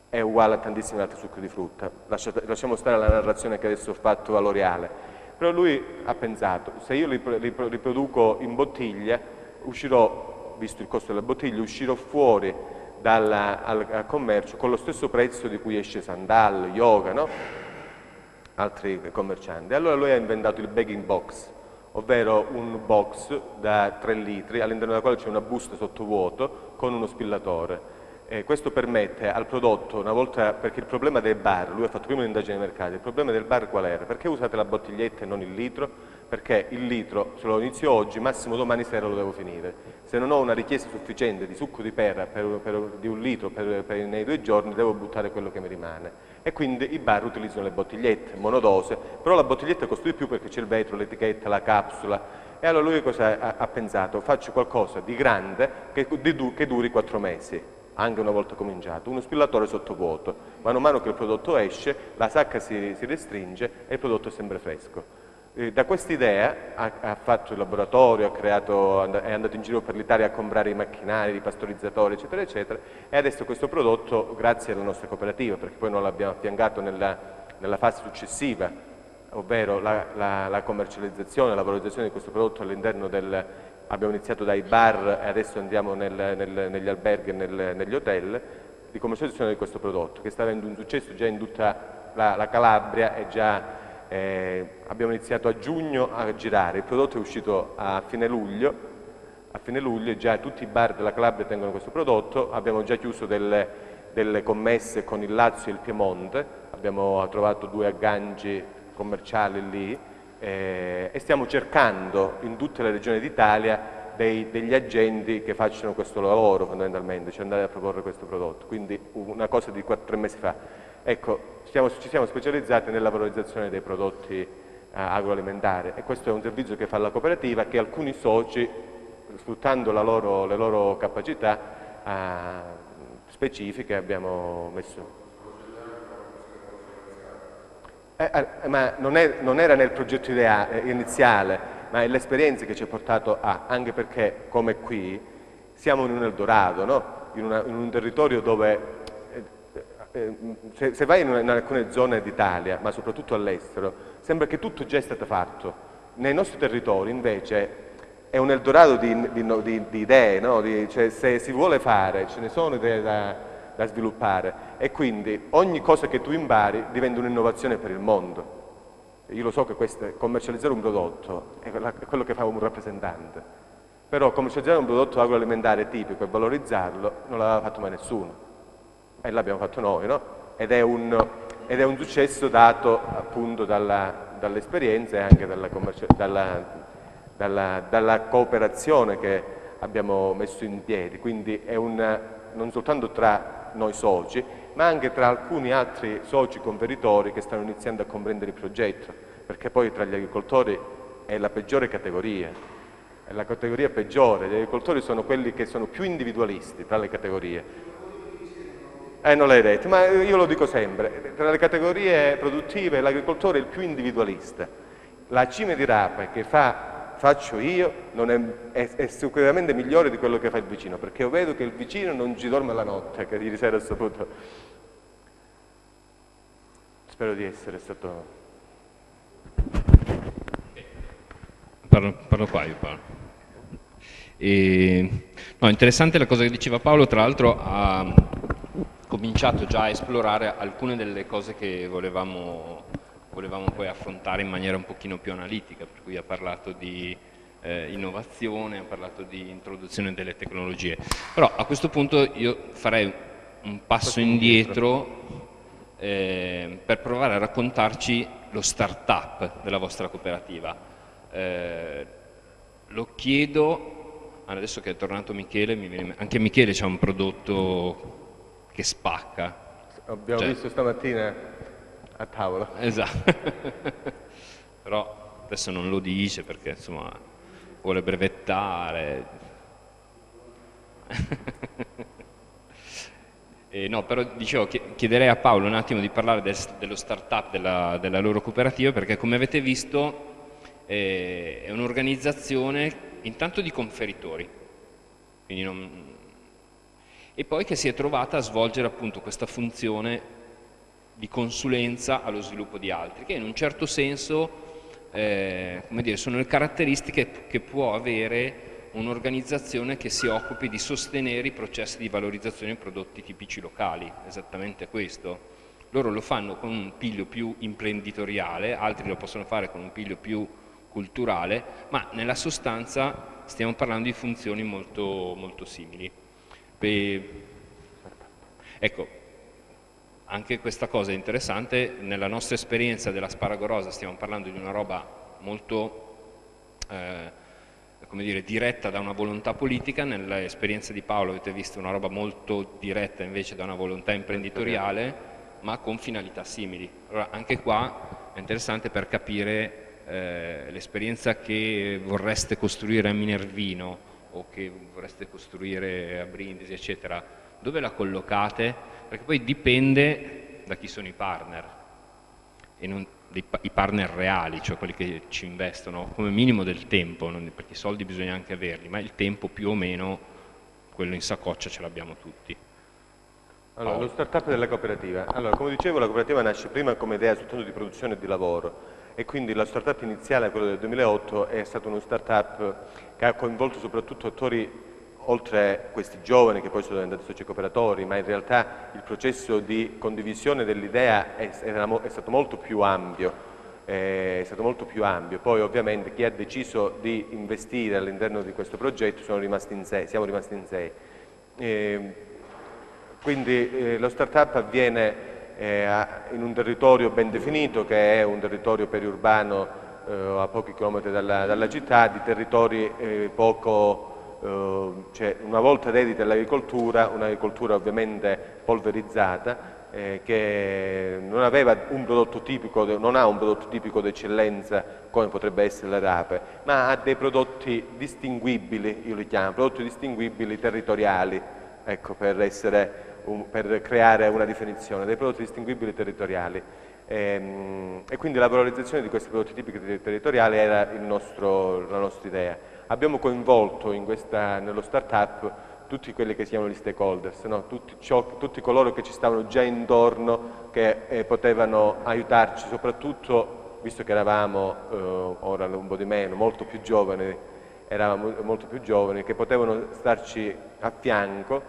S4: è uguale a tantissimi altri succhi di frutta. Lasciate- lasciamo stare la narrazione che adesso ho fatto a L'Oreale. Però lui ha pensato, se io li, li li produco in bottiglia, uscirò, visto il costo della bottiglia, uscirò fuori dalla- al, al commercio con lo stesso prezzo di cui esce Sandal, Yoga, no? altri commercianti. Allora lui ha inventato il bagging box, ovvero un box da 3 litri all'interno della quale c'è una busta sottovuoto con uno spillatore. E questo permette al prodotto, una volta, perché il problema del bar, lui ha fatto prima un'indagine nei mercati, il problema del bar qual era? Perché usate la bottiglietta e non il litro? Perché il litro, se lo inizio oggi, massimo domani sera lo devo finire. Se non ho una richiesta sufficiente di succo di pera per, per- di un litro per- nei due giorni, devo buttare quello che mi rimane. E quindi i bar utilizzano le bottigliette, monodose, però la bottiglietta costa di più perché c'è il vetro, l'etichetta, la capsula. E allora lui cosa ha, ha pensato? Faccio qualcosa di grande che, di che duri quattro mesi anche una volta cominciato, uno spillatore sottovuoto. Mano a mano che il prodotto esce, la sacca si, si restringe e il prodotto è sempre fresco. Eh, da questa idea ha, ha fatto il laboratorio, creato, è andato in giro per l'Italia a comprare i macchinari, i pastorizzatori, eccetera, eccetera, e adesso questo prodotto, grazie alla nostra cooperativa, perché poi noi l'abbiamo affiancato nella, nella fase successiva, ovvero la, la- la commercializzazione, la valorizzazione di questo prodotto all'interno del, abbiamo iniziato dai bar e adesso andiamo nel- nel- negli alberghi e nel- negli hotel, di commercializzazione di questo prodotto, che sta avendo un successo già in tutta la, la Calabria e già eh, abbiamo iniziato a giugno a girare, il prodotto è uscito a fine luglio, a fine luglio già tutti i bar della Calabria tengono questo prodotto, abbiamo già chiuso delle, delle commesse con il Lazio e il Piemonte, abbiamo trovato due agganci commerciali lì eh, e stiamo cercando in tutte le regioni d'Italia degli agenti che facciano questo lavoro fondamentalmente, cioè andare a proporre questo prodotto, quindi una cosa di 4-3 mesi fa. Ecco, stiamo- ci siamo specializzati nella valorizzazione dei prodotti eh, agroalimentari e questo è un servizio che fa la cooperativa che alcuni soci, sfruttando loro- le loro capacità eh, specifiche, abbiamo messo. Eh, eh, ma non, è- non era nel progetto idea- eh, iniziale, ma è l'esperienza che ci ha portato a, anche perché come qui siamo in un Eldorado, no? in, una- in un territorio dove eh, eh, se, se vai in, una- in alcune zone d'Italia, ma soprattutto all'estero, sembra che tutto già è stato fatto. Nei nostri territori invece è un Eldorado di, di- di- di idee, no? Cioè, se si vuole fare ce ne sono idee da, da sviluppare e quindi ogni cosa che tu impari diventa un'innovazione per il mondo. Io lo so che questo, commercializzare un prodotto è quello che fa un rappresentante, però commercializzare un prodotto agroalimentare tipico e valorizzarlo non l'aveva fatto mai nessuno e l'abbiamo fatto noi, no? Ed è un, ed è un successo dato appunto dall'esperienza e anche dalla, dalla- dalla- dalla cooperazione che abbiamo messo in piedi, quindi è un, non soltanto tra noi soci, ma anche tra alcuni altri soci converitori che stanno iniziando a comprendere il progetto, perché poi tra gli agricoltori è la peggiore categoria, è la categoria peggiore, gli agricoltori sono quelli che sono più individualisti tra le categorie. Eh, non l'hai detto, ma io lo dico sempre, tra le categorie produttive l'agricoltore è il più individualista. La cime di rape che fa, faccio io è, è- è sicuramente migliore di quello che fa il vicino, perché io vedo che il vicino non ci dorme la notte, che ieri sera ho saputo. *laughs* Spero di essere stato...
S3: parlo, parlo qua io parlo. E, no, interessante la cosa che diceva Paolo, tra l'altro ha cominciato già a esplorare alcune delle cose che volevamo, volevamo poi affrontare in maniera un pochino più analitica, per cui ha parlato di eh, innovazione, ha parlato di introduzione delle tecnologie. Però a questo punto io farei un passo indietro eh, per provare a raccontarci lo start-up della vostra cooperativa. Eh, lo chiedo, adesso che è tornato Michele, viene, anche Michele c'ha un prodotto che spacca.
S4: Abbiamo cioè, visto stamattina a tavola.
S3: Esatto, *laughs* però adesso non lo dice perché insomma vuole brevettare. *laughs* Eh, no, però dicevo, chiederei a Paolo un attimo di parlare del, dello start-up della, della, loro cooperativa perché come avete visto eh, è un'organizzazione intanto di conferitori non... e poi che si è trovata a svolgere appunto questa funzione di consulenza allo sviluppo di altri che in un certo senso eh, dire, sono le caratteristiche che può avere un'organizzazione che si occupi di sostenere i processi di valorizzazione dei prodotti tipici locali, esattamente questo. Loro lo fanno con un piglio più imprenditoriale, altri lo possono fare con un piglio più culturale, ma nella sostanza stiamo parlando di funzioni molto, molto simili. E, ecco, anche questa cosa è interessante, nella nostra esperienza della sparagorosa stiamo parlando di una roba molto eh, come dire, diretta da una volontà politica, nell'esperienza di Paolo avete visto una roba molto diretta invece da una volontà imprenditoriale, ma con finalità simili. Allora anche qua è interessante per capire eh, l'esperienza che vorreste costruire a Minervino o che vorreste costruire a Brindisi, eccetera, dove la collocate? Perché poi dipende da chi sono i partner e non, dei, i partner reali, cioè quelli che ci investono come minimo del tempo, non, perché i soldi bisogna anche averli, ma il tempo più o meno, quello in saccoccia ce l'abbiamo tutti.
S4: Allora, lo startup della cooperativa. Allora, come dicevo, la cooperativa nasce prima come idea soltanto di produzione e di lavoro e quindi la startup iniziale, quella del 2008, è stato uno startup che ha coinvolto soprattutto attori oltre questi giovani che poi sono diventati soci cooperatori, ma in realtà il processo di condivisione dell'idea è, è, stato molto più ampio. È stato molto più ampio. Poi ovviamente chi ha deciso di investire all'interno di questo progetto rimasti sei, siamo rimasti in sei. E quindi eh, lo startup avviene eh, in un territorio ben definito che è un territorio periurbano eh, a pochi chilometri dalla, dalla città, di territori eh, poco eh, cioè una volta dedita all'agricoltura, un'agricoltura ovviamente polverizzata, eh, che non, tipico, non ha un prodotto tipico d'eccellenza come potrebbe essere la rape, ma ha dei prodotti distinguibili, io li chiamo, prodotti distinguibili territoriali, ecco, per, essere, un, per creare una definizione, dei prodotti distinguibili territoriali. E, ehm, e quindi la valorizzazione di questi prodotti tipici territoriali era nostro, la nostra idea abbiamo coinvolto questa, nello startup tutti quelli che si chiamano gli stakeholders, no? tutti, ciò, tutti, coloro che ci stavano già intorno, che eh, potevano aiutarci, soprattutto visto che eravamo, eh, ora un po' di meno, molto più giovani, eravamo molto più giovani, che potevano starci a fianco,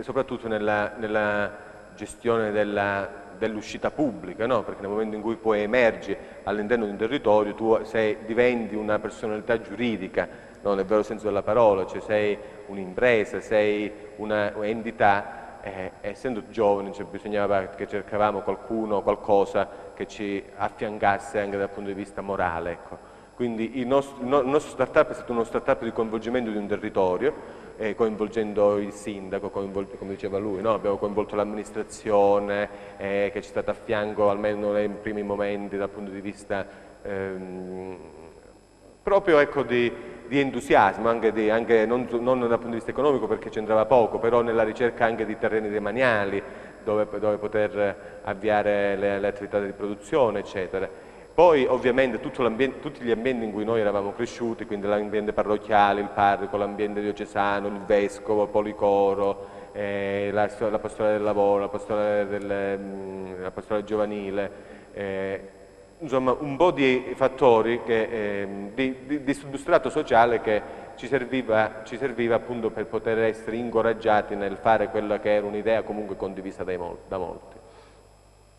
S4: soprattutto nella, nella gestione della, dell'uscita pubblica, no? perché nel momento in cui poi emergi all'interno di un territorio tu sei, diventi una personalità giuridica, no? nel vero senso della parola, cioè sei un'impresa, sei un'entità, eh, essendo giovani cioè bisognava che cercavamo qualcuno, qualcosa che ci affiancasse anche dal punto di vista morale. Ecco. Quindi il nostro, il nostro startup è stato uno startup di coinvolgimento di un territorio, eh, coinvolgendo il sindaco, come diceva lui, no? abbiamo coinvolto l'amministrazione eh, che ci è stata a fianco almeno nei primi momenti dal punto di vista ehm, proprio ecco, di, di, entusiasmo, anche, di, anche non, non, dal punto di vista economico perché c'entrava poco, però nella ricerca anche di terreni demaniali dove, dove poter avviare le, le attività di produzione, eccetera. Poi ovviamente tutti gli ambienti in cui noi eravamo cresciuti, quindi l'ambiente parrocchiale, il parroco, l'ambiente diocesano, il vescovo, il policoro, eh, la, la, pastorale del lavoro, la pastorale, del, mm, la pastorale giovanile, eh, insomma, un po' di fattori che, eh, di, di, di, substrato sociale che ci serviva, ci serviva, appunto per poter essere incoraggiati nel fare quella che era un'idea comunque condivisa mol da molti.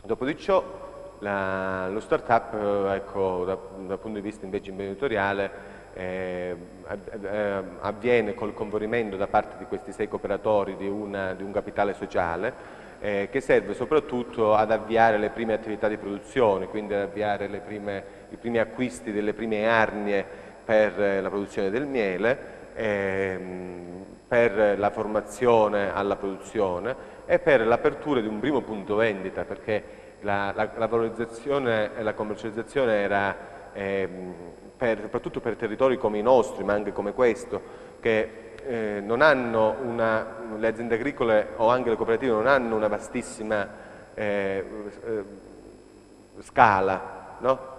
S4: Dopo di ciò la, lo start-up, eh, ecco, da, dal punto di vista invece imprenditoriale, eh, eh, avviene col convorimento da parte di questi sei cooperatori di, una, di un capitale sociale eh, che serve soprattutto ad avviare le prime attività di produzione, quindi ad avviare prime, i primi acquisti delle prime arnie per eh, la produzione del miele, ehm, per la formazione alla produzione e per l'apertura di un primo punto vendita, perché la, la, la valorizzazione e la commercializzazione era ehm, per, soprattutto per territori come i nostri, ma anche come questo, che eh, non hanno una, le aziende agricole o anche le cooperative non hanno una vastissima eh, eh, scala no?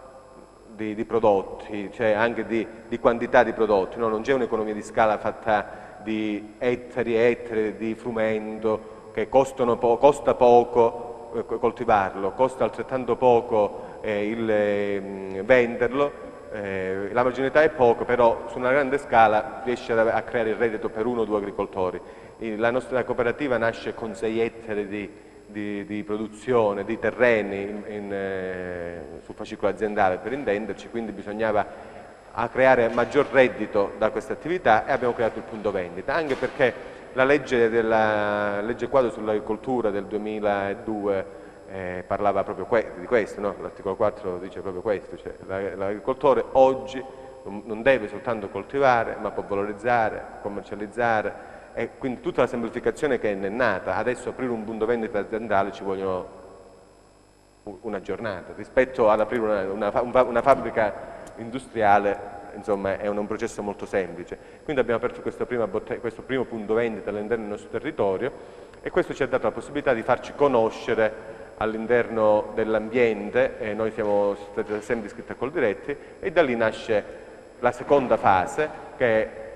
S4: di, di, prodotti, cioè anche di, di quantità di prodotti, no? non c'è un'economia di scala fatta di ettari e ettari di frumento che po costa poco eh, coltivarlo, costa altrettanto poco eh, il, eh, venderlo eh, la marginalità è poco, però su una grande scala riesce a, a creare il reddito per uno o due agricoltori. La nostra cooperativa nasce con sei ettari di, di, di produzione, di terreni in, in, eh, sul fascicolo aziendale per intenderci, quindi bisognava creare maggior reddito da questa attività e abbiamo creato il punto vendita, anche perché la legge, della, legge quadro sull'agricoltura del 2002 eh, parlava proprio que di questo, no? l'articolo 4 dice proprio questo, cioè l'agricoltore oggi non deve soltanto coltivare, ma può valorizzare, commercializzare e quindi tutta la semplificazione che è nata, adesso aprire un punto vendita aziendale ci vogliono una giornata, rispetto ad aprire una, una, una fabbrica industriale insomma è un, un, processo molto semplice. Quindi abbiamo aperto questo, questo primo punto vendita all'interno del nostro territorio e questo ci ha dato la possibilità di farci conoscere all'interno dell'ambiente, eh, noi siamo stati sempre iscritti a Coldiretti e da lì nasce la seconda fase che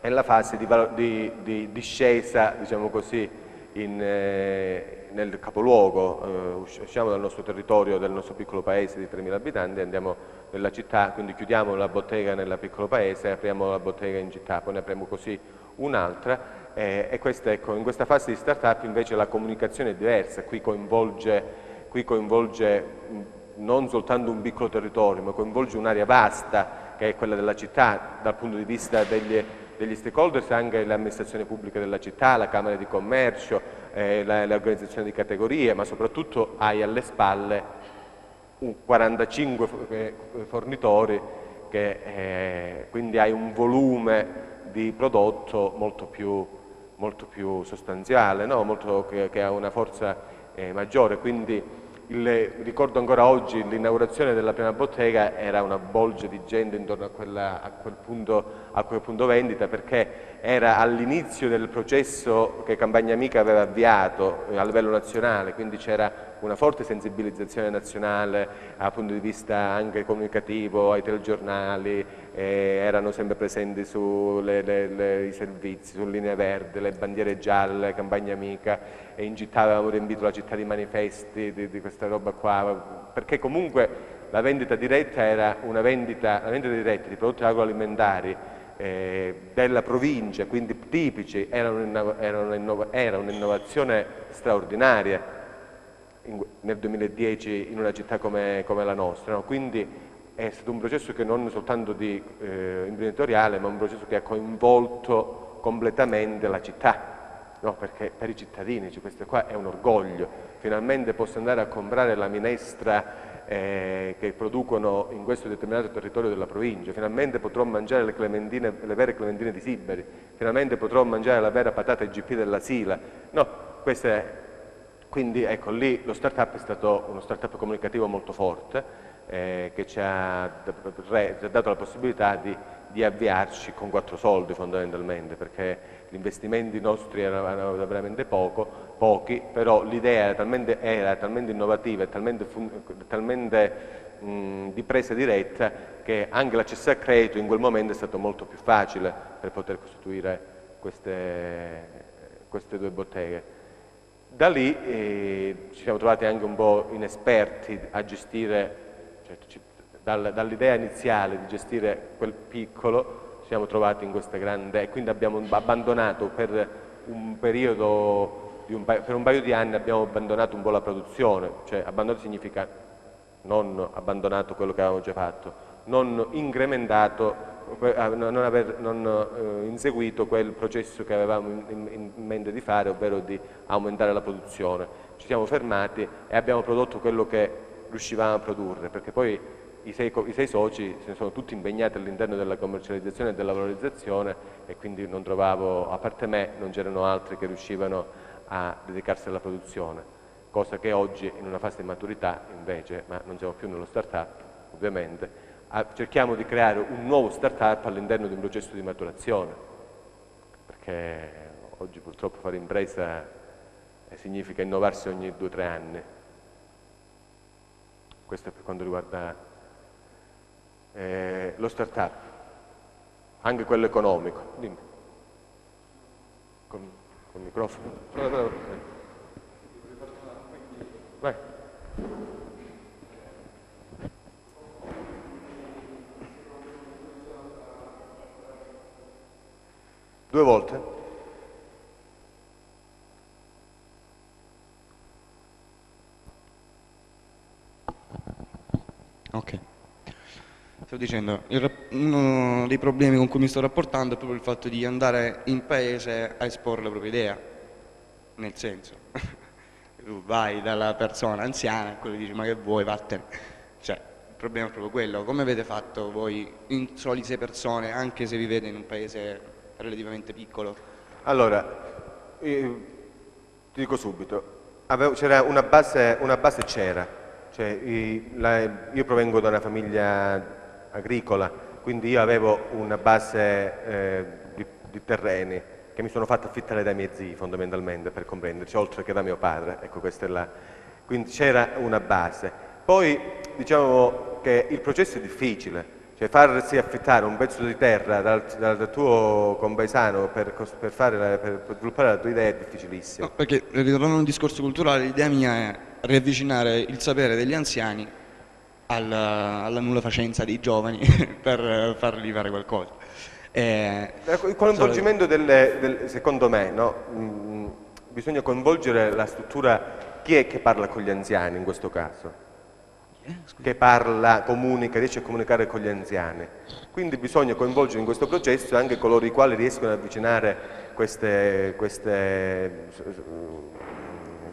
S4: è la fase di, di, di discesa, diciamo così, in, eh, nel capoluogo, eh, usciamo dal nostro territorio, del nostro piccolo paese di 3.000 abitanti, andiamo nella città, quindi chiudiamo la bottega nel piccolo paese apriamo la bottega in città, poi ne apriamo così un'altra. Eh, e questa, ecco, in questa fase di startup invece la comunicazione è diversa, qui coinvolge, qui coinvolge non soltanto un piccolo territorio, ma coinvolge un'area vasta che è quella della città dal punto di vista degli, degli stakeholders, anche le amministrazioni pubbliche della città, la Camera di Commercio, eh, organizzazioni di categorie, ma soprattutto hai alle spalle 45 eh, fornitori che eh, quindi hai un volume di prodotto molto più molto più sostanziale, no? molto, che, che, ha una forza eh, maggiore, quindi il, ricordo ancora oggi l'inaugurazione della prima bottega era una bolgia di gente intorno a, quella, a, quel punto, a, quel punto, vendita perché era all'inizio del processo che Campagna Amica aveva avviato eh, a livello nazionale, quindi c'era una forte sensibilizzazione nazionale dal punto di vista anche comunicativo, ai telegiornali, eh, erano sempre presenti sui servizi, su linee verde, le bandiere gialle, campagna amica e in città avevamo riempito la città di manifesti, di, di questa roba qua, perché comunque la vendita diretta era una vendita, la vendita diretta di prodotti agroalimentari eh, della provincia, quindi tipici, era un'innovazione straordinaria in, nel 2010 in una città come, come la nostra, no? quindi è stato un processo che non soltanto di, eh, imprenditoriale, ma un processo che ha coinvolto completamente la città, no? perché per i cittadini cioè questo qua è un orgoglio, finalmente posso andare a comprare la minestra eh, che producono in questo determinato territorio della provincia, finalmente potrò mangiare le, le vere clementine di Siberi, finalmente potrò mangiare la vera patata IGP della Sila, no, questo è quindi ecco lì lo startup è stato uno startup comunicativo molto forte eh, che ci ha, dato la possibilità di, di, avviarci con quattro soldi fondamentalmente perché gli investimenti nostri erano veramente poco, pochi, però l'idea era talmente, era talmente innovativa e talmente, talmente mh, di presa diretta che anche l'accesso al credito in quel momento è stato molto più facile per poter costituire queste, queste due botteghe. Da lì eh, ci siamo trovati anche un po' inesperti a gestire cioè, dal, dall'idea iniziale di gestire quel piccolo ci siamo trovati in questa grande e quindi abbiamo abbandonato per un periodo, un per un paio di anni abbiamo abbandonato un po' la produzione, cioè abbandonato significa non abbandonato quello che avevamo già fatto, non incrementato non aver non, eh, inseguito quel processo che avevamo in, in, in, mente di fare, ovvero di aumentare la produzione. Ci siamo fermati e abbiamo prodotto quello che riuscivamo a produrre, perché poi i sei, i sei soci si sono tutti impegnati all'interno della commercializzazione e della valorizzazione e quindi non trovavo, a parte me, non c'erano altri che riuscivano a dedicarsi alla produzione, cosa che oggi in una fase di maturità invece, ma non siamo più nello start-up ovviamente, cerchiamo di creare un nuovo start-up all'interno di un processo di maturazione, perché oggi purtroppo fare impresa eh, significa innovarsi ogni due o tre anni. Questo è per quanto riguarda eh, lo start-up, anche quello economico. Dimmi. Con, con il microfono. Vai. Due volte?
S10: Ok. Sto dicendo, uno dei problemi con cui mi sto rapportando è proprio il fatto di andare in paese a esporre la propria idea. Nel senso, *laughs* tu vai dalla persona anziana e quello dici ma che vuoi, vattene. Cioè, il problema è proprio quello. Come avete fatto voi in soli sei persone, anche se vivete in un paese relativamente piccolo?
S4: Allora, ti dico subito, c'era una base, una base c'era, cioè, io provengo da una famiglia agricola, quindi io avevo una base eh, di, di, terreni che mi sono fatto affittare dai miei zii fondamentalmente per comprenderci, oltre che da mio padre, ecco questa è la... quindi c'era una base. Poi diciamo che il processo è difficile, cioè farsi affittare un pezzo di terra dal, dal tuo compaesano per, per, fare, per, sviluppare la tua idea è difficilissimo.
S10: No, perché ritornando a un discorso culturale, l'idea mia è riavvicinare il sapere degli anziani alla, alla nulla facenza dei giovani *laughs* per farli fare qualcosa.
S4: E, ecco, il coinvolgimento delle, del, secondo me, no? mm, bisogna coinvolgere la struttura, chi è che parla con gli anziani in questo caso? Che parla, comunica, riesce a comunicare con gli anziani. Quindi bisogna coinvolgere in questo processo anche coloro i quali riescono ad avvicinare queste, queste,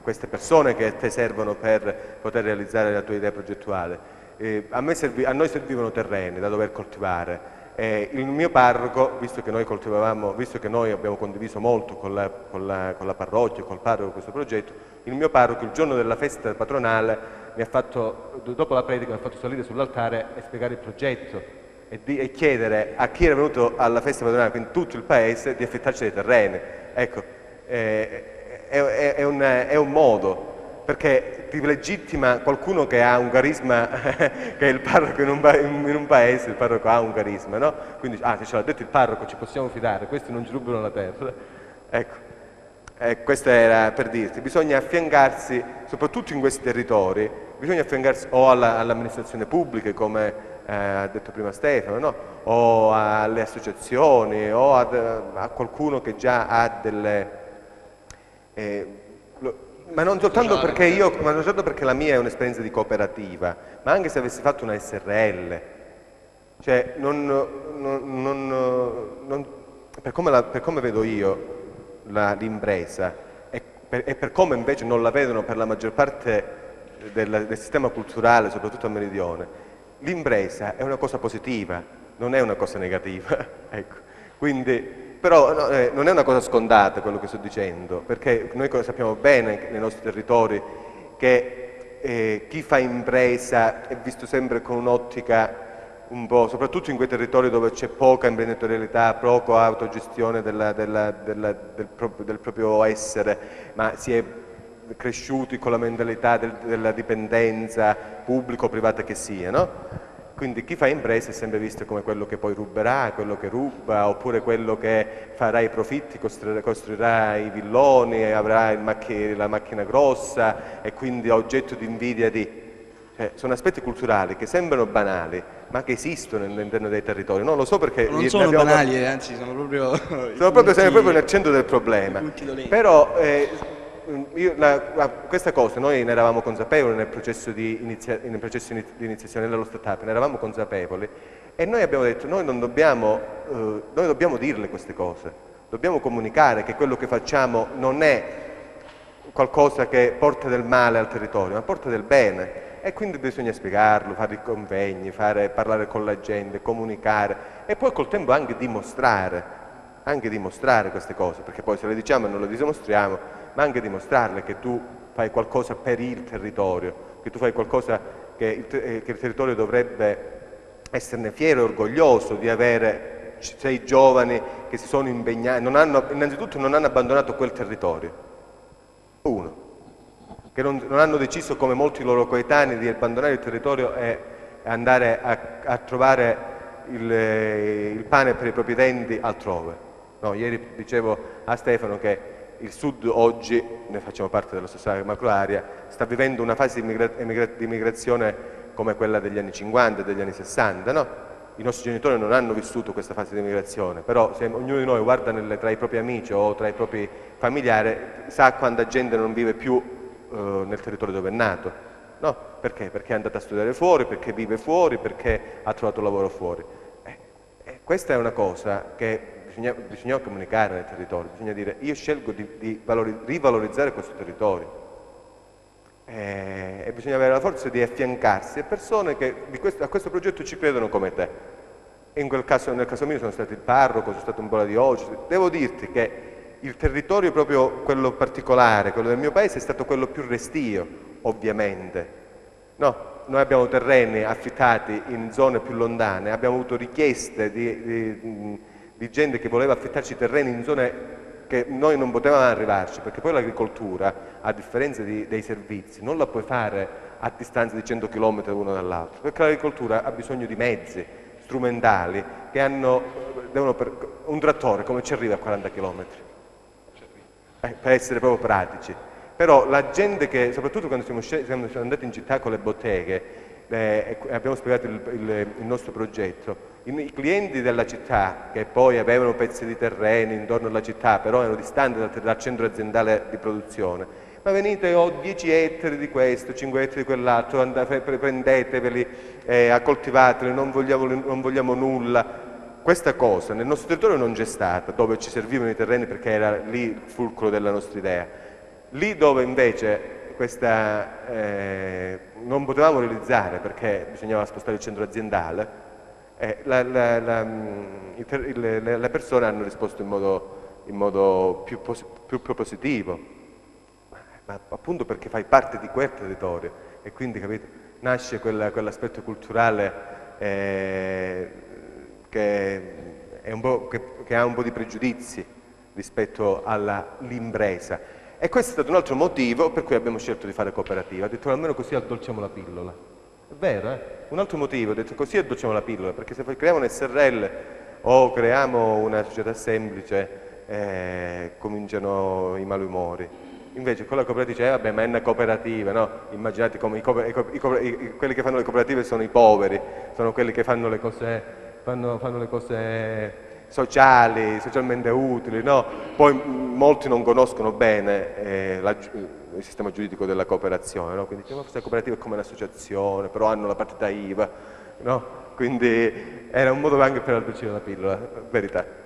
S4: queste persone che ti servono per poter realizzare la tua idea progettuale. Eh, a, servi, a, noi servivano terreni da dover coltivare. Eh, il mio parroco, visto che noi coltivavamo, visto che noi abbiamo condiviso molto con la, con la, con la parrocchia, col parroco questo progetto, il mio parroco il giorno della festa patronale mi ha fatto, dopo la predica mi ha fatto salire sull'altare e spiegare il progetto e, di, e, chiedere a chi era venuto alla festa patronale, quindi tutto il paese, di affittarci dei terreni. Ecco, eh, è, è, è, un, è, un, modo, perché ti legittima qualcuno che ha un carisma, *laughs* che è il parroco in un, in un, paese, il parroco ha un carisma, no? Quindi, ah, ce l'ha detto il parroco ci possiamo fidare, questi non ci rubano la terra. Ecco. Eh, questo era per dirti, bisogna affiancarsi, soprattutto in questi territori, bisogna affiancarsi o all'amministrazione all pubblica, come eh, ha detto prima Stefano, no? o alle associazioni, o ad, a qualcuno che già ha delle... Eh, lo, ma non soltanto perché io, ma non soltanto perché la mia è un'esperienza di cooperativa, ma anche se avessi fatto una SRL, cioè non, non, non, per, come la, per come vedo io, l'impresa e per, e per, come invece non la vedono per la maggior parte del, del sistema culturale, soprattutto a Meridione, l'impresa è una cosa positiva, non è una cosa negativa. *laughs* ecco. Quindi, però no, eh, non è una cosa scontata quello che sto dicendo, perché noi sappiamo bene nei nostri territori che eh, chi fa impresa è visto sempre con un'ottica un po', soprattutto in quei territori dove c'è poca imprenditorialità, poca autogestione della, della, della, del, proprio, del, proprio, essere, ma si è cresciuti con la mentalità del, della dipendenza pubblico-privata che sia, no? Quindi chi fa impresa è sempre visto come quello che poi ruberà, quello che ruba, oppure quello che farà i profitti, costruirà, costruirà i villoni, avrà macch la macchina grossa e quindi oggetto di invidia di... Cioè, sono aspetti culturali che sembrano banali, ma che esistono all'interno dei territori. Non lo so perché...
S10: Non sono
S4: abbiamo-
S10: banali, eh, anzi sono proprio...
S4: Sono proprio, *laughs* siamo proprio nel centro del problema. Però eh, io- la- questa cosa noi ne eravamo consapevoli nel processo, di, inizia- nel processo di iniziazione dello startup, ne eravamo consapevoli e noi abbiamo detto noi non dobbiamo, eh, noi dobbiamo dirle queste cose, dobbiamo comunicare che quello che facciamo non è qualcosa che porta del male al territorio, ma porta del bene. E quindi bisogna spiegarlo, fare i convegni, fare- parlare con la gente, comunicare e poi col tempo anche dimostrare, anche dimostrare queste cose, perché poi se le diciamo e non le dimostriamo, ma anche dimostrarle che tu fai qualcosa per il territorio, che tu fai qualcosa che il, eh, che il territorio dovrebbe esserne fiero e orgoglioso di avere sei giovani che si sono impegnati, non hanno, innanzitutto non hanno abbandonato quel territorio, uno, che non, non hanno deciso come molti loro coetanei di abbandonare il territorio e andare a, a trovare il, eh, il pane per i propri denti altrove. No, ieri dicevo a Stefano che il Sud oggi, noi facciamo parte della stessa macroarea, sta vivendo una fase di, immigrazione come quella degli anni 50 e degli anni 60, no? I nostri genitori non hanno vissuto questa fase di immigrazione, però se ognuno di noi guarda nelle- tra i propri amici o tra i propri familiari, sa quanta gente non vive più eh, nel territorio dove è nato. No? Perché? Perché è andata a studiare fuori, perché vive fuori, perché ha trovato lavoro fuori. Eh, eh, questa è una cosa che bisogna, bisogna comunicare nel territorio, bisogna dire io scelgo di, di valori- rivalorizzare questo territorio. Eh, e bisogna avere la forza di affiancarsi a persone che di questo- a questo progetto ci credono come te. E in quel caso, nel caso mio sono stato il parroco, sono stato un po' la diocesi. Devo dirti che il territorio proprio quello particolare, quello del mio paese, è stato quello più restio, ovviamente. No, noi abbiamo terreni affittati in zone più lontane, abbiamo avuto richieste di, di- di gente che voleva affittarci terreni in zone che noi non potevamo arrivarci, perché poi l'agricoltura, a differenza di- dei servizi, non la puoi fare a distanza di 100 km l'uno dall'altro, perché l'agricoltura ha bisogno di mezzi strumentali che hanno, per- un trattore come ci arriva a 40 km? Eh, per essere proprio pratici. Però la gente che, soprattutto quando siamo, siamo andati in città con le botteghe eh, abbiamo spiegato il, il- il nostro progetto, i, clienti della città, che poi avevano pezzi di terreni intorno alla città, però erano distanti dal, dal centro aziendale di produzione, ma venite, ho 10 ettari di questo, 5 ettari di quell'altro, prendeteveli, eh, accoltivateli, non vogliamo, non vogliamo nulla. Questa cosa nel nostro territorio non c'è stata, dove ci servivano i terreni perché era lì il fulcro della nostra idea. Lì dove invece questa eh, non potevamo realizzare perché bisognava spostare il centro aziendale, eh, la- la- la- mm, il- le, persone hanno risposto in modo, in modo più, pos- più propositivo, ma appunto perché fai parte di quel territorio e quindi capito, nasce quella- quell'aspetto culturale eh, che, che, che ha un po' di pregiudizi rispetto all'impresa. E questo è stato un altro motivo per cui abbiamo scelto di fare cooperativa. Ho detto almeno così addolciamo la pillola. Vero, eh? Un altro motivo, ho detto così addolciamo la pillola, perché se creiamo un SRL o creiamo una società semplice, eh, cominciano i malumori. Invece con la cooperativa dice, eh, vabbè, ma è una cooperativa, no? Immaginate come i i quelli che fanno le cooperative sono i poveri, sono quelli che fanno le cose, fanno, fanno le cose sociali, socialmente utili, no? Poi molti non conoscono bene eh, la il sistema giuridico della cooperazione, no? Quindi diciamo questa cooperativa è come un'associazione, però hanno la partita IVA, no? Quindi era un modo anche per addolcire la pillola, verità.